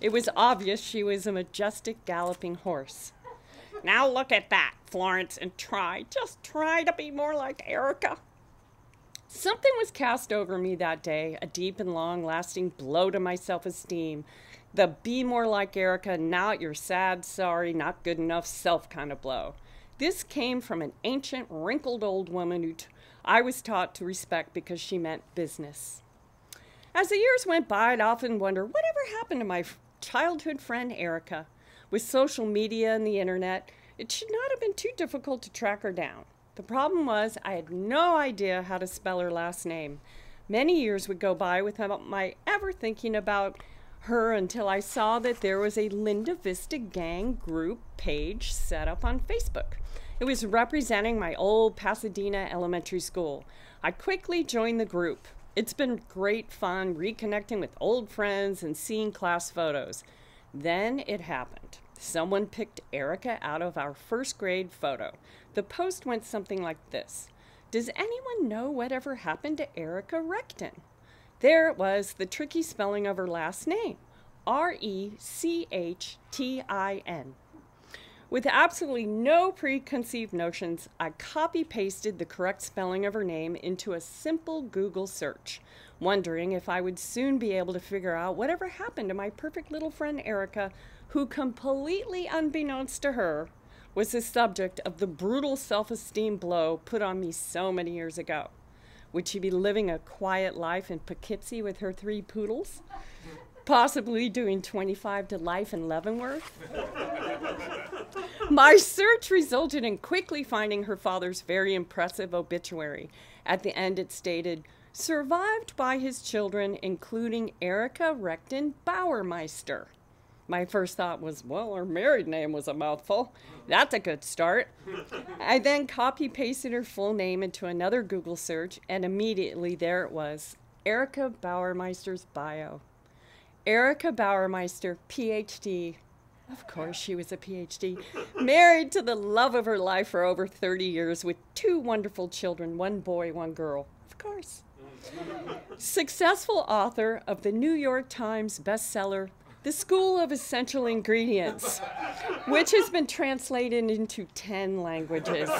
It was obvious she was a majestic galloping horse. Now look at that, Florence, and try, just try to be more like Erica. Something was cast over me that day, a deep and long lasting blow to my self esteem. The be more like Erica, not your sad, sorry, not good enough self kind of blow. This came from an ancient, wrinkled old woman who I was taught to respect because she meant business. As the years went by, I'd often wonder whatever happened to my childhood friend Erica. With social media and the internet, it should not have been too difficult to track her down. The problem was I had no idea how to spell her last name. Many years would go by without my ever thinking about her until I saw that there was a Linda Vista Gang group page set up on Facebook. It was representing my old Pasadena elementary school. I quickly joined the group. It's been great fun reconnecting with old friends and seeing class photos. Then it happened. Someone picked Erica out of our first grade photo. The post went something like this Does anyone know whatever happened to Erica Rechtin? There it was, the tricky spelling of her last name R E C H T I N. With absolutely no preconceived notions, I copy pasted the correct spelling of her name into a simple Google search, wondering if I would soon be able to figure out whatever happened to my perfect little friend Erica, who, completely unbeknownst to her, was the subject of the brutal self esteem blow put on me so many years ago. Would she be living a quiet life in Poughkeepsie with her three poodles? Possibly doing 25 to life in Leavenworth? My search resulted in quickly finding her father's very impressive obituary. At the end, it stated, survived by his children, including Erica Rechtin Bauermeister. My first thought was, well, her married name was a mouthful. That's a good start. I then copy pasted her full name into another Google search, and immediately there it was Erica Bauermeister's bio. Erica Bauermeister, PhD. Of course, she was a PhD. Married to the love of her life for over 30 years with two wonderful children one boy, one girl. Of course. Successful author of the New York Times bestseller, the School of Essential Ingredients, which has been translated into 10 languages.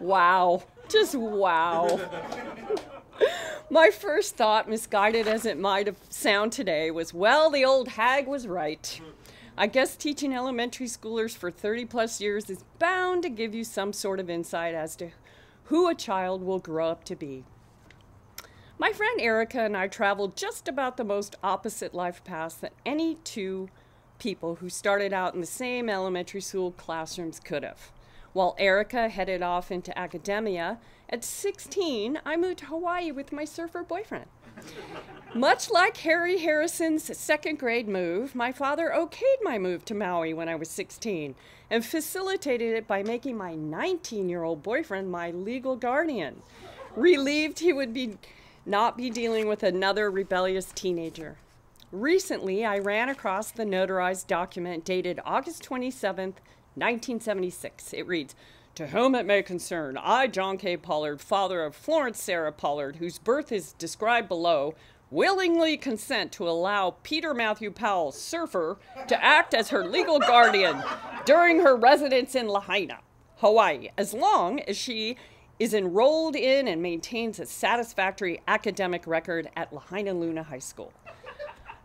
Wow. Just wow. My first thought, misguided as it might have sound today, was well, the old hag was right. I guess teaching elementary schoolers for 30 plus years is bound to give you some sort of insight as to who a child will grow up to be. My friend Erica and I traveled just about the most opposite life paths that any two people who started out in the same elementary school classrooms could have. While Erica headed off into academia, at 16, I moved to Hawaii with my surfer boyfriend. Much like Harry Harrison's second grade move, my father okayed my move to Maui when I was 16 and facilitated it by making my 19 year old boyfriend my legal guardian, relieved he would be not be dealing with another rebellious teenager. Recently, I ran across the notarized document dated August 27th, 1976. It reads, to whom it may concern, I, John K. Pollard, father of Florence Sarah Pollard, whose birth is described below, willingly consent to allow Peter Matthew Powell, surfer, to act as her legal guardian during her residence in Lahaina, Hawaii, as long as she is enrolled in and maintains a satisfactory academic record at Lahainaluna High School.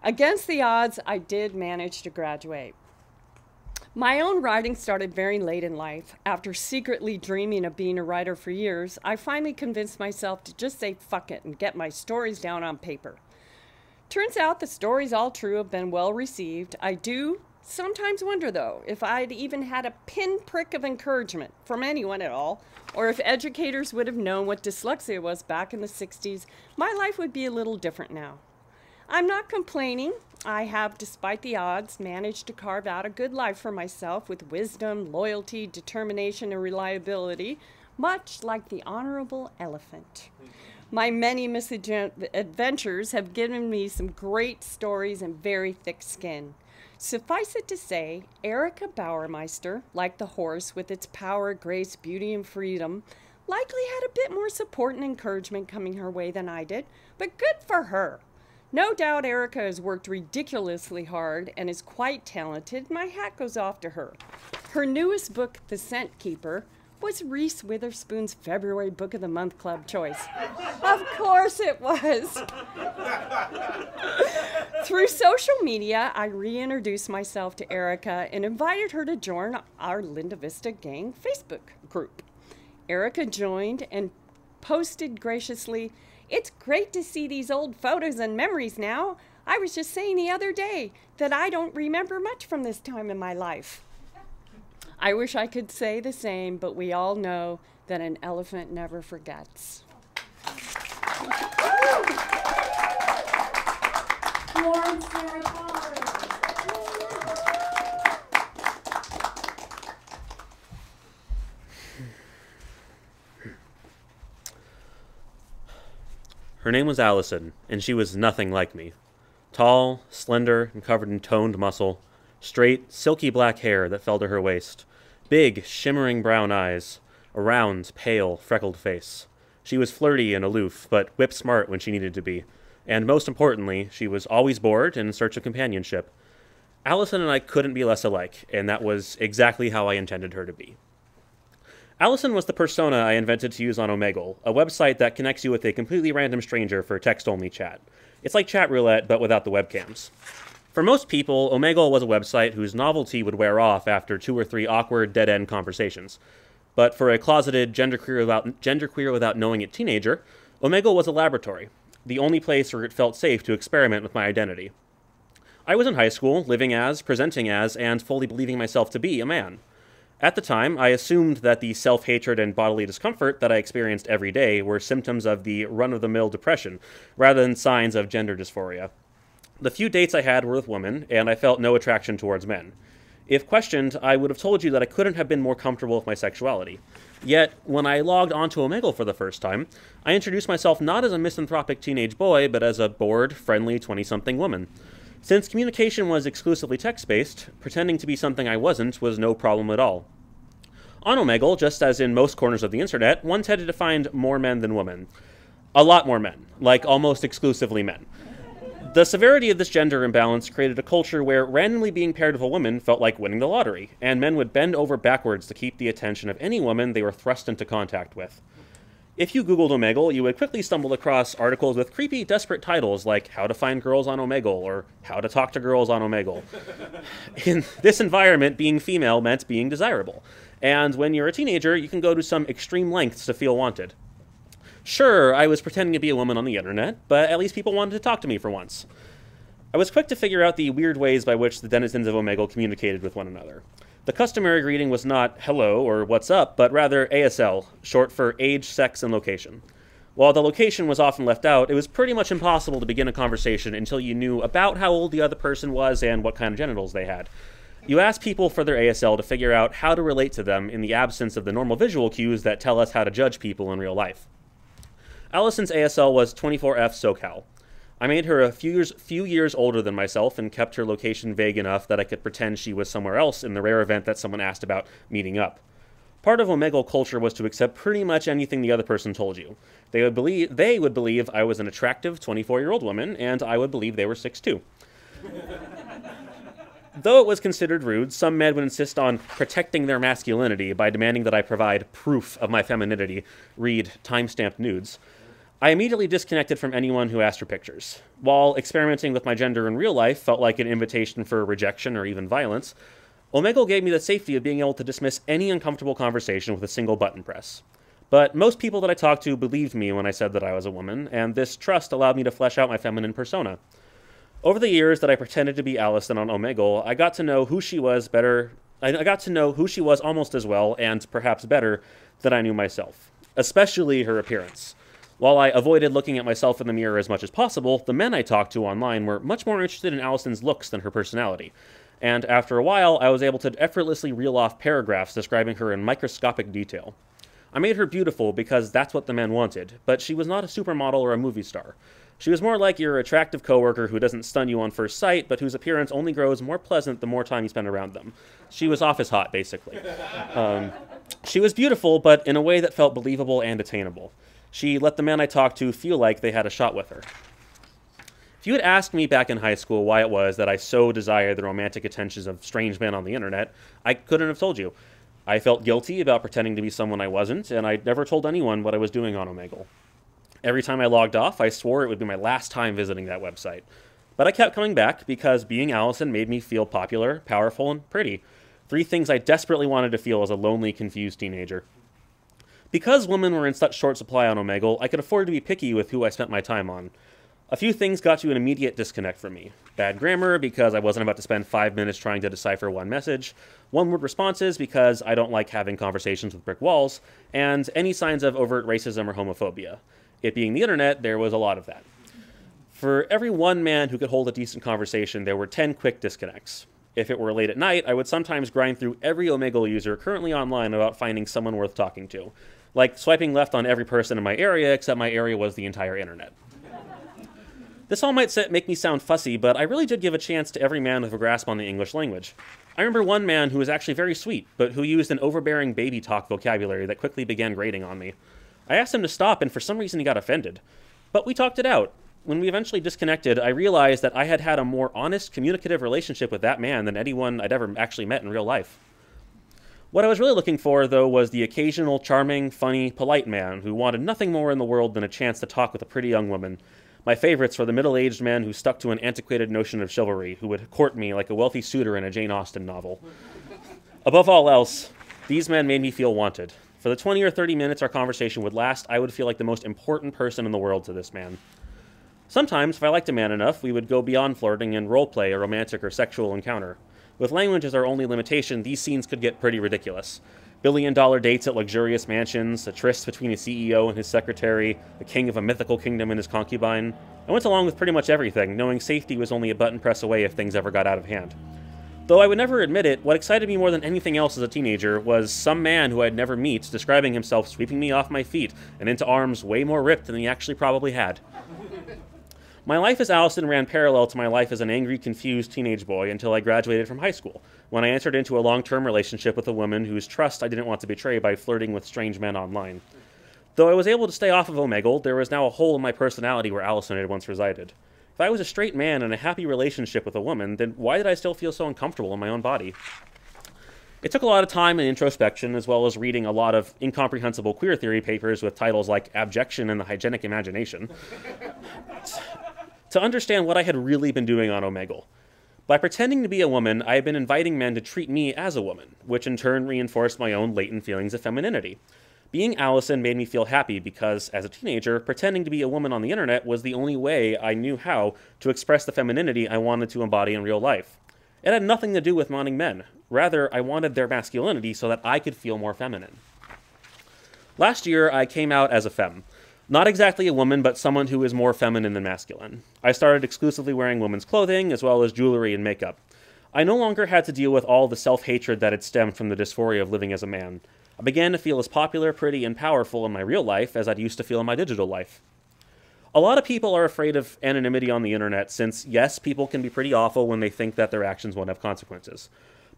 Against the odds, I did manage to graduate. My own writing started very late in life. After secretly dreaming of being a writer for years, I finally convinced myself to just say fuck it and get my stories down on paper. Turns out the stories all true have been well received. I do sometimes wonder, though, if I'd even had a pinprick of encouragement from anyone at all, or if educators would have known what dyslexia was back in the 60s, my life would be a little different now. I'm not complaining. I have, despite the odds, managed to carve out a good life for myself with wisdom, loyalty, determination, and reliability, much like the Honorable Elephant. Mm-hmm. My many misadventures have given me some great stories and very thick skin. Suffice it to say, Erica Bauermeister, like the horse with its power, grace, beauty, and freedom, likely had a bit more support and encouragement coming her way than I did, but good for her. No doubt Erica has worked ridiculously hard and is quite talented. My hat goes off to her. Her newest book, The Scent Keeper, was Reese Witherspoon's February Book of the Month Club choice. of course it was. Through social media, I reintroduced myself to Erica and invited her to join our Linda Vista Gang Facebook group. Erica joined and posted graciously, it's great to see these old photos and memories now. I was just saying the other day that I don't remember much from this time in my life. I wish I could say the same, but we all know that an elephant never forgets. Her name was Allison, and she was nothing like me. Tall, slender, and covered in toned muscle, straight, silky black hair that fell to her waist, big, shimmering brown eyes, a round, pale, freckled face. She was flirty and aloof, but whip smart when she needed to be, and most importantly, she was always bored and in search of companionship. Allison and I couldn't be less alike, and that was exactly how I intended her to be. Allison was the persona I invented to use on Omegle, a website that connects you with a completely random stranger for text only chat. It's like chat roulette, but without the webcams. For most people, Omegle was a website whose novelty would wear off after two or three awkward, dead end conversations. But for a closeted, genderqueer without, genderqueer without knowing it teenager, Omegle was a laboratory, the only place where it felt safe to experiment with my identity. I was in high school, living as, presenting as, and fully believing myself to be a man. At the time, I assumed that the self hatred and bodily discomfort that I experienced every day were symptoms of the run of the mill depression, rather than signs of gender dysphoria. The few dates I had were with women, and I felt no attraction towards men. If questioned, I would have told you that I couldn't have been more comfortable with my sexuality. Yet, when I logged onto Omegle for the first time, I introduced myself not as a misanthropic teenage boy, but as a bored, friendly 20 something woman. Since communication was exclusively text based, pretending to be something I wasn't was no problem at all. On Omegle, just as in most corners of the internet, one tended to find more men than women. A lot more men, like almost exclusively men. The severity of this gender imbalance created a culture where randomly being paired with a woman felt like winning the lottery, and men would bend over backwards to keep the attention of any woman they were thrust into contact with. If you Googled Omegle, you would quickly stumble across articles with creepy, desperate titles like How to Find Girls on Omegle or How to Talk to Girls on Omegle. In this environment, being female meant being desirable. And when you're a teenager, you can go to some extreme lengths to feel wanted. Sure, I was pretending to be a woman on the internet, but at least people wanted to talk to me for once. I was quick to figure out the weird ways by which the denizens of Omegle communicated with one another. The customary greeting was not hello or what's up, but rather ASL, short for age, sex, and location. While the location was often left out, it was pretty much impossible to begin a conversation until you knew about how old the other person was and what kind of genitals they had. You ask people for their ASL to figure out how to relate to them in the absence of the normal visual cues that tell us how to judge people in real life. Allison's ASL was 24F SoCal. I made her a few years, few years older than myself and kept her location vague enough that I could pretend she was somewhere else in the rare event that someone asked about meeting up. Part of Omegle culture was to accept pretty much anything the other person told you. They would believe they would believe I was an attractive 24-year-old woman, and I would believe they were 6'2". Though it was considered rude, some men would insist on protecting their masculinity by demanding that I provide proof of my femininity, read time-stamped nudes. I immediately disconnected from anyone who asked for pictures. While experimenting with my gender in real life felt like an invitation for rejection or even violence, Omegle gave me the safety of being able to dismiss any uncomfortable conversation with a single button press. But most people that I talked to believed me when I said that I was a woman, and this trust allowed me to flesh out my feminine persona. Over the years that I pretended to be Allison on Omegle, I got to know who she was better. I got to know who she was almost as well, and perhaps better, than I knew myself, especially her appearance. While I avoided looking at myself in the mirror as much as possible, the men I talked to online were much more interested in Allison's looks than her personality. And after a while, I was able to effortlessly reel off paragraphs describing her in microscopic detail. I made her beautiful because that's what the men wanted, but she was not a supermodel or a movie star. She was more like your attractive coworker who doesn't stun you on first sight, but whose appearance only grows more pleasant the more time you spend around them. She was office hot, basically. Um, she was beautiful, but in a way that felt believable and attainable. She let the man I talked to feel like they had a shot with her. If you had asked me back in high school why it was that I so desired the romantic attentions of strange men on the internet, I couldn't have told you. I felt guilty about pretending to be someone I wasn't, and I never told anyone what I was doing on Omegle. Every time I logged off, I swore it would be my last time visiting that website. But I kept coming back because being Allison made me feel popular, powerful, and pretty. Three things I desperately wanted to feel as a lonely, confused teenager. Because women were in such short supply on Omegle, I could afford to be picky with who I spent my time on. A few things got you an immediate disconnect from me. Bad grammar, because I wasn't about to spend five minutes trying to decipher one message. One word responses, because I don't like having conversations with brick walls. And any signs of overt racism or homophobia. It being the internet, there was a lot of that. For every one man who could hold a decent conversation, there were 10 quick disconnects. If it were late at night, I would sometimes grind through every Omegle user currently online about finding someone worth talking to. Like swiping left on every person in my area, except my area was the entire internet. This all might make me sound fussy, but I really did give a chance to every man with a grasp on the English language. I remember one man who was actually very sweet, but who used an overbearing baby talk vocabulary that quickly began grating on me. I asked him to stop, and for some reason he got offended. But we talked it out. When we eventually disconnected, I realized that I had had a more honest, communicative relationship with that man than anyone I'd ever actually met in real life. What I was really looking for, though, was the occasional charming, funny, polite man who wanted nothing more in the world than a chance to talk with a pretty young woman my favorites were the middle aged men who stuck to an antiquated notion of chivalry, who would court me like a wealthy suitor in a Jane Austen novel. Above all else, these men made me feel wanted. For the 20 or 30 minutes our conversation would last, I would feel like the most important person in the world to this man. Sometimes, if I liked a man enough, we would go beyond flirting and role play a romantic or sexual encounter. With language as our only limitation, these scenes could get pretty ridiculous billion dollar dates at luxurious mansions, a tryst between a CEO and his secretary, the king of a mythical kingdom and his concubine. I went along with pretty much everything, knowing safety was only a button press away if things ever got out of hand. Though I would never admit it, what excited me more than anything else as a teenager was some man who I'd never meet describing himself sweeping me off my feet and into arms way more ripped than he actually probably had. My life as Allison ran parallel to my life as an angry, confused teenage boy until I graduated from high school, when I entered into a long term relationship with a woman whose trust I didn't want to betray by flirting with strange men online. Though I was able to stay off of Omegle, there was now a hole in my personality where Allison had once resided. If I was a straight man in a happy relationship with a woman, then why did I still feel so uncomfortable in my own body? It took a lot of time and introspection, as well as reading a lot of incomprehensible queer theory papers with titles like Abjection and the Hygienic Imagination to understand what I had really been doing on Omegle. By pretending to be a woman, I had been inviting men to treat me as a woman, which in turn reinforced my own latent feelings of femininity. Being Allison made me feel happy because, as a teenager, pretending to be a woman on the internet was the only way I knew how to express the femininity I wanted to embody in real life. It had nothing to do with wanting men. Rather, I wanted their masculinity so that I could feel more feminine. Last year, I came out as a femme. Not exactly a woman, but someone who is more feminine than masculine. I started exclusively wearing women's clothing, as well as jewelry and makeup. I no longer had to deal with all the self hatred that had stemmed from the dysphoria of living as a man. I began to feel as popular, pretty, and powerful in my real life as I'd used to feel in my digital life. A lot of people are afraid of anonymity on the internet since, yes, people can be pretty awful when they think that their actions won't have consequences.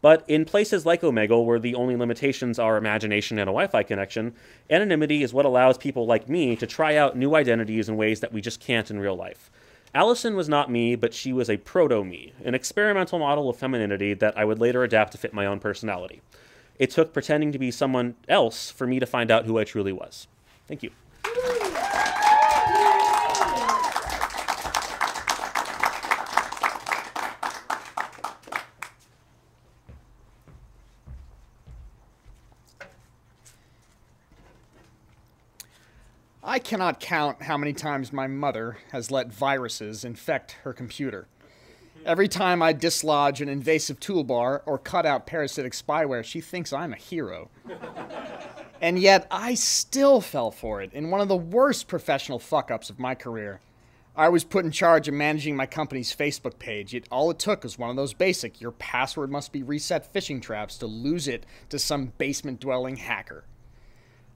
But in places like Omegle, where the only limitations are imagination and a Wi Fi connection, anonymity is what allows people like me to try out new identities in ways that we just can't in real life. Allison was not me, but she was a proto me, an experimental model of femininity that I would later adapt to fit my own personality. It took pretending to be someone else for me to find out who I truly was. Thank you. I cannot count how many times my mother has let viruses infect her computer. Every time I dislodge an invasive toolbar or cut out parasitic spyware, she thinks I'm a hero. and yet, I still fell for it in one of the worst professional fuck ups of my career. I was put in charge of managing my company's Facebook page. It, all it took was one of those basic your password must be reset phishing traps to lose it to some basement dwelling hacker.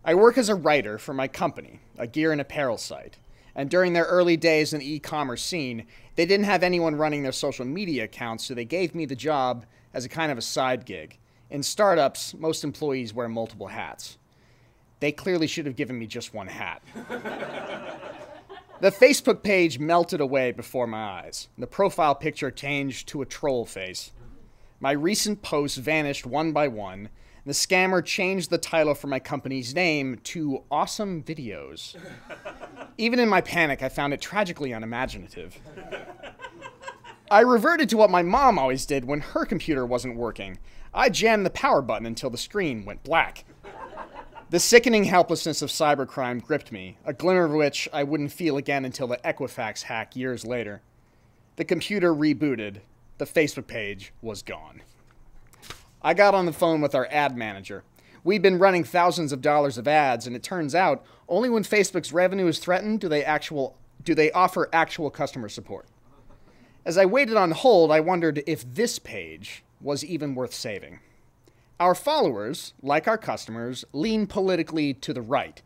I work as a writer for my company, a gear and apparel site. And during their early days in the e commerce scene, they didn't have anyone running their social media accounts, so they gave me the job as a kind of a side gig. In startups, most employees wear multiple hats. They clearly should have given me just one hat. the Facebook page melted away before my eyes. The profile picture changed to a troll face. My recent posts vanished one by one, the scammer changed the title for my company's name to Awesome Videos. Even in my panic, I found it tragically unimaginative. I reverted to what my mom always did when her computer wasn't working. I jammed the power button until the screen went black. The sickening helplessness of cybercrime gripped me, a glimmer of which I wouldn't feel again until the Equifax hack years later. The computer rebooted. The Facebook page was gone. I got on the phone with our ad manager. We've been running thousands of dollars of ads, and it turns out only when Facebook's revenue is threatened do they actual do they offer actual customer support. As I waited on hold, I wondered if this page was even worth saving. Our followers, like our customers, lean politically to the right,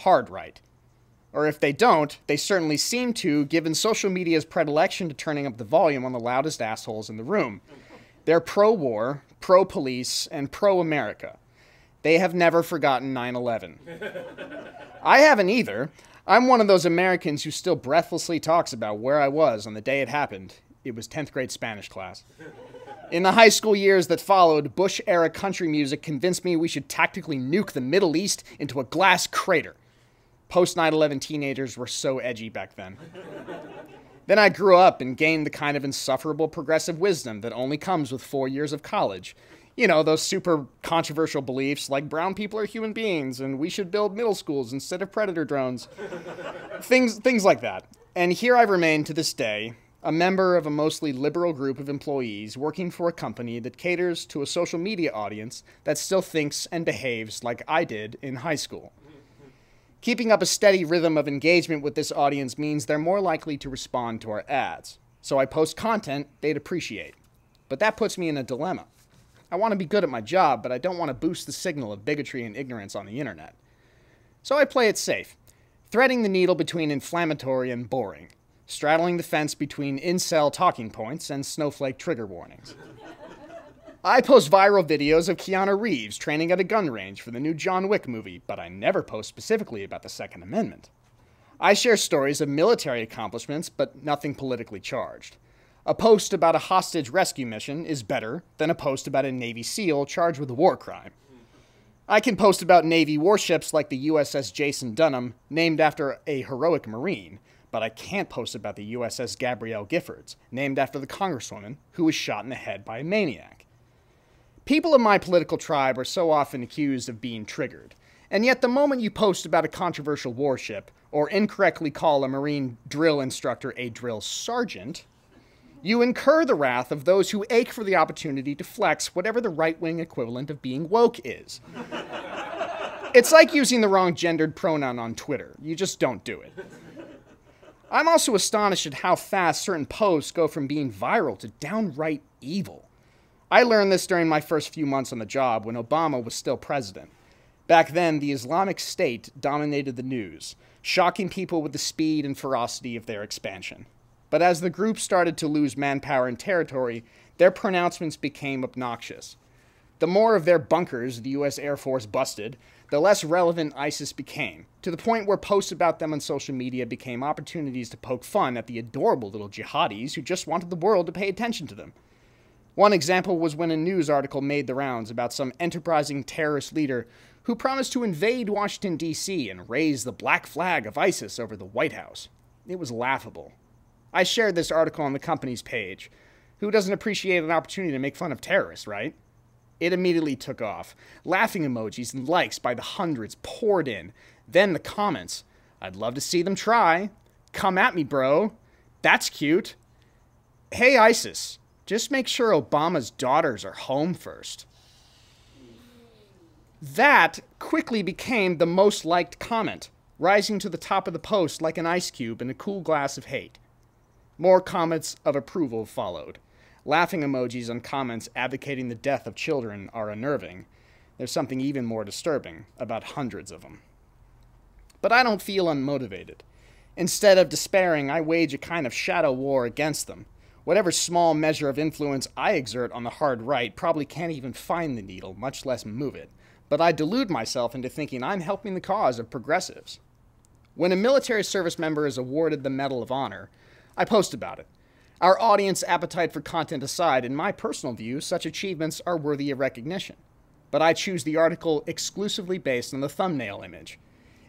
hard right. Or if they don't, they certainly seem to, given social media's predilection to turning up the volume on the loudest assholes in the room. They're pro war, pro police, and pro America. They have never forgotten 9 11. I haven't either. I'm one of those Americans who still breathlessly talks about where I was on the day it happened. It was 10th grade Spanish class. In the high school years that followed, Bush era country music convinced me we should tactically nuke the Middle East into a glass crater. Post 9 11 teenagers were so edgy back then. Then I grew up and gained the kind of insufferable progressive wisdom that only comes with four years of college. You know, those super controversial beliefs like brown people are human beings and we should build middle schools instead of predator drones. things, things like that. And here I remain to this day, a member of a mostly liberal group of employees working for a company that caters to a social media audience that still thinks and behaves like I did in high school. Keeping up a steady rhythm of engagement with this audience means they're more likely to respond to our ads. So I post content they'd appreciate. But that puts me in a dilemma. I want to be good at my job, but I don't want to boost the signal of bigotry and ignorance on the internet. So I play it safe, threading the needle between inflammatory and boring, straddling the fence between incel talking points and snowflake trigger warnings. I post viral videos of Keanu Reeves training at a gun range for the new John Wick movie, but I never post specifically about the Second Amendment. I share stories of military accomplishments, but nothing politically charged. A post about a hostage rescue mission is better than a post about a Navy SEAL charged with a war crime. I can post about Navy warships like the USS Jason Dunham, named after a heroic Marine, but I can't post about the USS Gabrielle Giffords, named after the Congresswoman who was shot in the head by a maniac. People in my political tribe are so often accused of being triggered. And yet, the moment you post about a controversial warship, or incorrectly call a Marine drill instructor a drill sergeant, you incur the wrath of those who ache for the opportunity to flex whatever the right wing equivalent of being woke is. It's like using the wrong gendered pronoun on Twitter. You just don't do it. I'm also astonished at how fast certain posts go from being viral to downright evil. I learned this during my first few months on the job when Obama was still president. Back then, the Islamic State dominated the news, shocking people with the speed and ferocity of their expansion. But as the group started to lose manpower and territory, their pronouncements became obnoxious. The more of their bunkers the U.S. Air Force busted, the less relevant ISIS became, to the point where posts about them on social media became opportunities to poke fun at the adorable little jihadis who just wanted the world to pay attention to them. One example was when a news article made the rounds about some enterprising terrorist leader who promised to invade Washington, D.C. and raise the black flag of ISIS over the White House. It was laughable. I shared this article on the company's page. Who doesn't appreciate an opportunity to make fun of terrorists, right? It immediately took off. Laughing emojis and likes by the hundreds poured in. Then the comments. I'd love to see them try. Come at me, bro. That's cute. Hey, ISIS, just make sure Obama's daughters are home first. That quickly became the most liked comment, rising to the top of the post like an ice cube in a cool glass of hate. More comments of approval followed. Laughing emojis on comments advocating the death of children are unnerving. There's something even more disturbing about hundreds of them. But I don't feel unmotivated. Instead of despairing, I wage a kind of shadow war against them. Whatever small measure of influence I exert on the hard right probably can't even find the needle, much less move it. But I delude myself into thinking I'm helping the cause of progressives. When a military service member is awarded the Medal of Honor, I post about it. Our audience appetite for content aside, in my personal view, such achievements are worthy of recognition. But I choose the article exclusively based on the thumbnail image.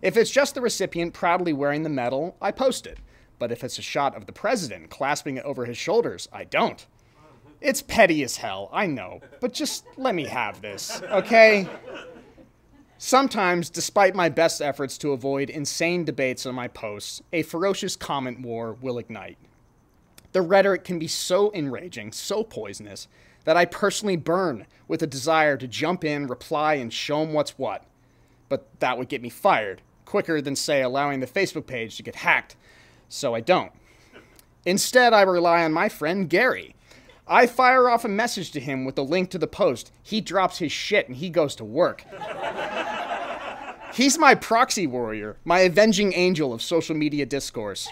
If it's just the recipient proudly wearing the medal, I post it. But if it's a shot of the president clasping it over his shoulders, I don't. It's petty as hell, I know, but just let me have this, okay? Sometimes, despite my best efforts to avoid insane debates on my posts, a ferocious comment war will ignite. The rhetoric can be so enraging, so poisonous, that I personally burn with a desire to jump in, reply, and show them what's what. But that would get me fired quicker than, say, allowing the Facebook page to get hacked, so I don't. Instead, I rely on my friend Gary. I fire off a message to him with a link to the post. He drops his shit and he goes to work. He's my proxy warrior, my avenging angel of social media discourse.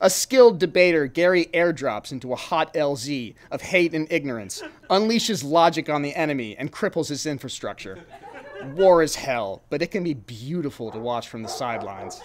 A skilled debater, Gary airdrops into a hot LZ of hate and ignorance, unleashes logic on the enemy, and cripples his infrastructure. War is hell, but it can be beautiful to watch from the sidelines.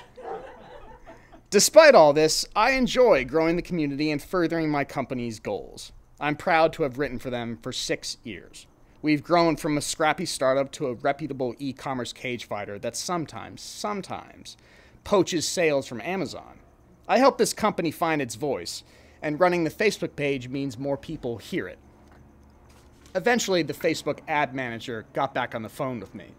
Despite all this, I enjoy growing the community and furthering my company's goals. I'm proud to have written for them for six years. We've grown from a scrappy startup to a reputable e commerce cage fighter that sometimes, sometimes poaches sales from Amazon. I help this company find its voice, and running the Facebook page means more people hear it. Eventually, the Facebook ad manager got back on the phone with me.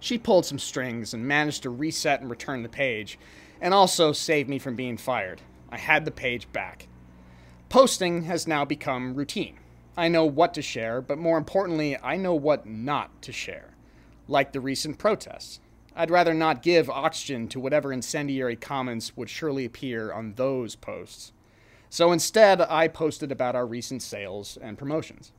She pulled some strings and managed to reset and return the page, and also saved me from being fired. I had the page back. Posting has now become routine. I know what to share, but more importantly, I know what not to share, like the recent protests. I'd rather not give oxygen to whatever incendiary comments would surely appear on those posts. So instead, I posted about our recent sales and promotions.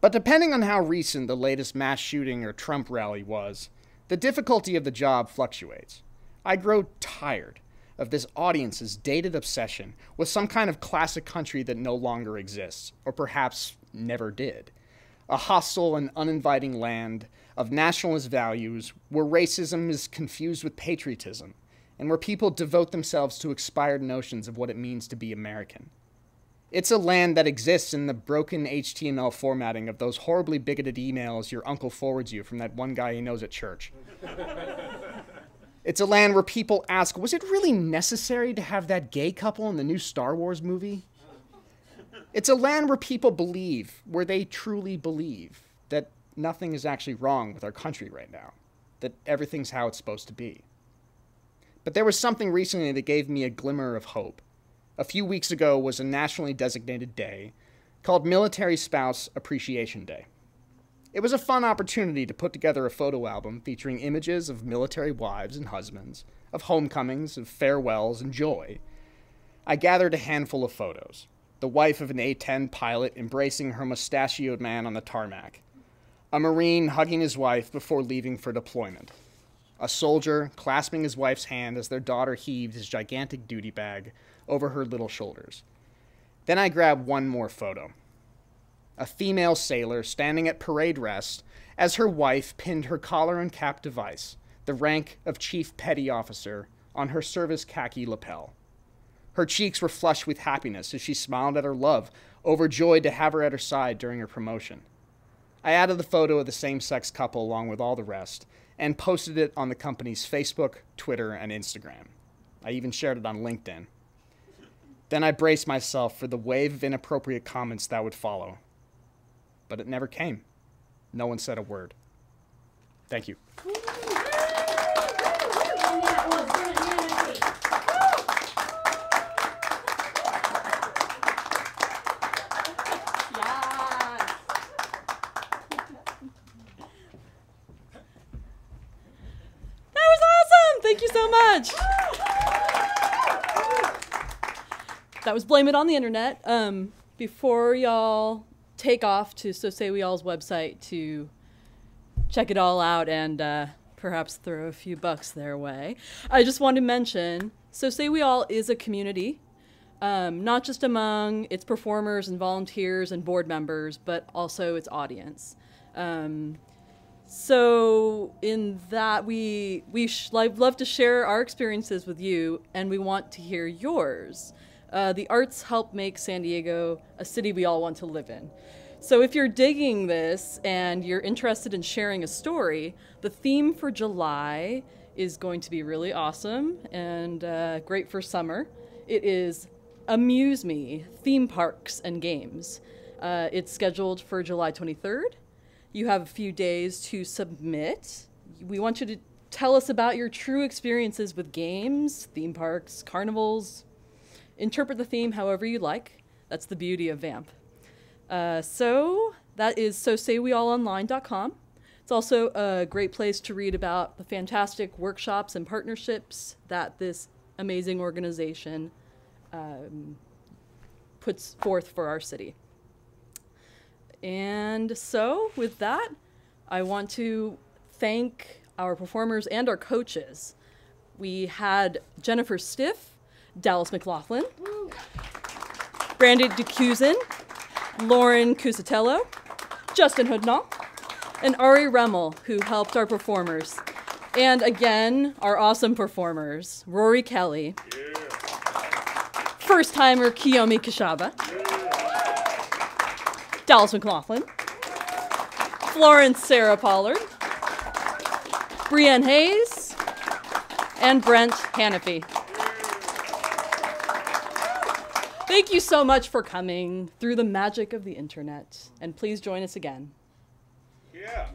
But depending on how recent the latest mass shooting or Trump rally was, the difficulty of the job fluctuates. I grow tired of this audience's dated obsession with some kind of classic country that no longer exists, or perhaps never did. A hostile and uninviting land of nationalist values where racism is confused with patriotism, and where people devote themselves to expired notions of what it means to be American. It's a land that exists in the broken HTML formatting of those horribly bigoted emails your uncle forwards you from that one guy he knows at church. it's a land where people ask, was it really necessary to have that gay couple in the new Star Wars movie? It's a land where people believe, where they truly believe, that nothing is actually wrong with our country right now, that everything's how it's supposed to be. But there was something recently that gave me a glimmer of hope. A few weeks ago was a nationally designated day called Military Spouse Appreciation Day. It was a fun opportunity to put together a photo album featuring images of military wives and husbands, of homecomings, of farewells, and joy. I gathered a handful of photos. The wife of an A 10 pilot embracing her mustachioed man on the tarmac, a Marine hugging his wife before leaving for deployment, a soldier clasping his wife's hand as their daughter heaved his gigantic duty bag over her little shoulders. Then I grabbed one more photo a female sailor standing at parade rest as her wife pinned her collar and cap device, the rank of Chief Petty Officer, on her service khaki lapel. Her cheeks were flushed with happiness as she smiled at her love, overjoyed to have her at her side during her promotion. I added the photo of the same sex couple along with all the rest and posted it on the company's Facebook, Twitter, and Instagram. I even shared it on LinkedIn. Then I braced myself for the wave of inappropriate comments that would follow. But it never came. No one said a word. Thank you. That was awesome! Thank you so much. That was Blame It on the Internet. Um, before y'all take off to So Say We All's website to check it all out and uh, perhaps throw a few bucks their way, I just want to mention So Say We All is a community, um, not just among its performers and volunteers and board members, but also its audience. Um, so in that we we love to share our experiences with you, and we want to hear yours. Uh, the arts help make San Diego a city we all want to live in. So if you're digging this and you're interested in sharing a story, the theme for July is going to be really awesome and uh, great for summer. It is Amuse Me Theme Parks and Games. Uh, it's scheduled for July 23rd. You have a few days to submit. We want you to tell us about your true experiences with games, theme parks, carnivals. Interpret the theme however you like. That's the beauty of VAMP. Uh, so that is so sayweallonline.com. It's also a great place to read about the fantastic workshops and partnerships that this amazing organization um, puts forth for our city. And so, with that, I want to thank our performers and our coaches. We had Jennifer Stiff, Dallas McLaughlin, Brandy DeCusin, Lauren Cusatello, Justin Hudnall, and Ari Remmel, who helped our performers. And again, our awesome performers, Rory Kelly, first timer Kiyomi Kashaba, Dallas McLaughlin, Florence Sarah Pollard, Brienne Hayes, and Brent Hannafy. Thank you so much for coming through the magic of the internet, and please join us again. Yeah.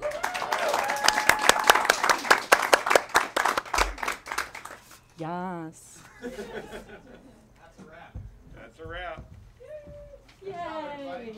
Yes. That's a wrap. That's a wrap. Yay.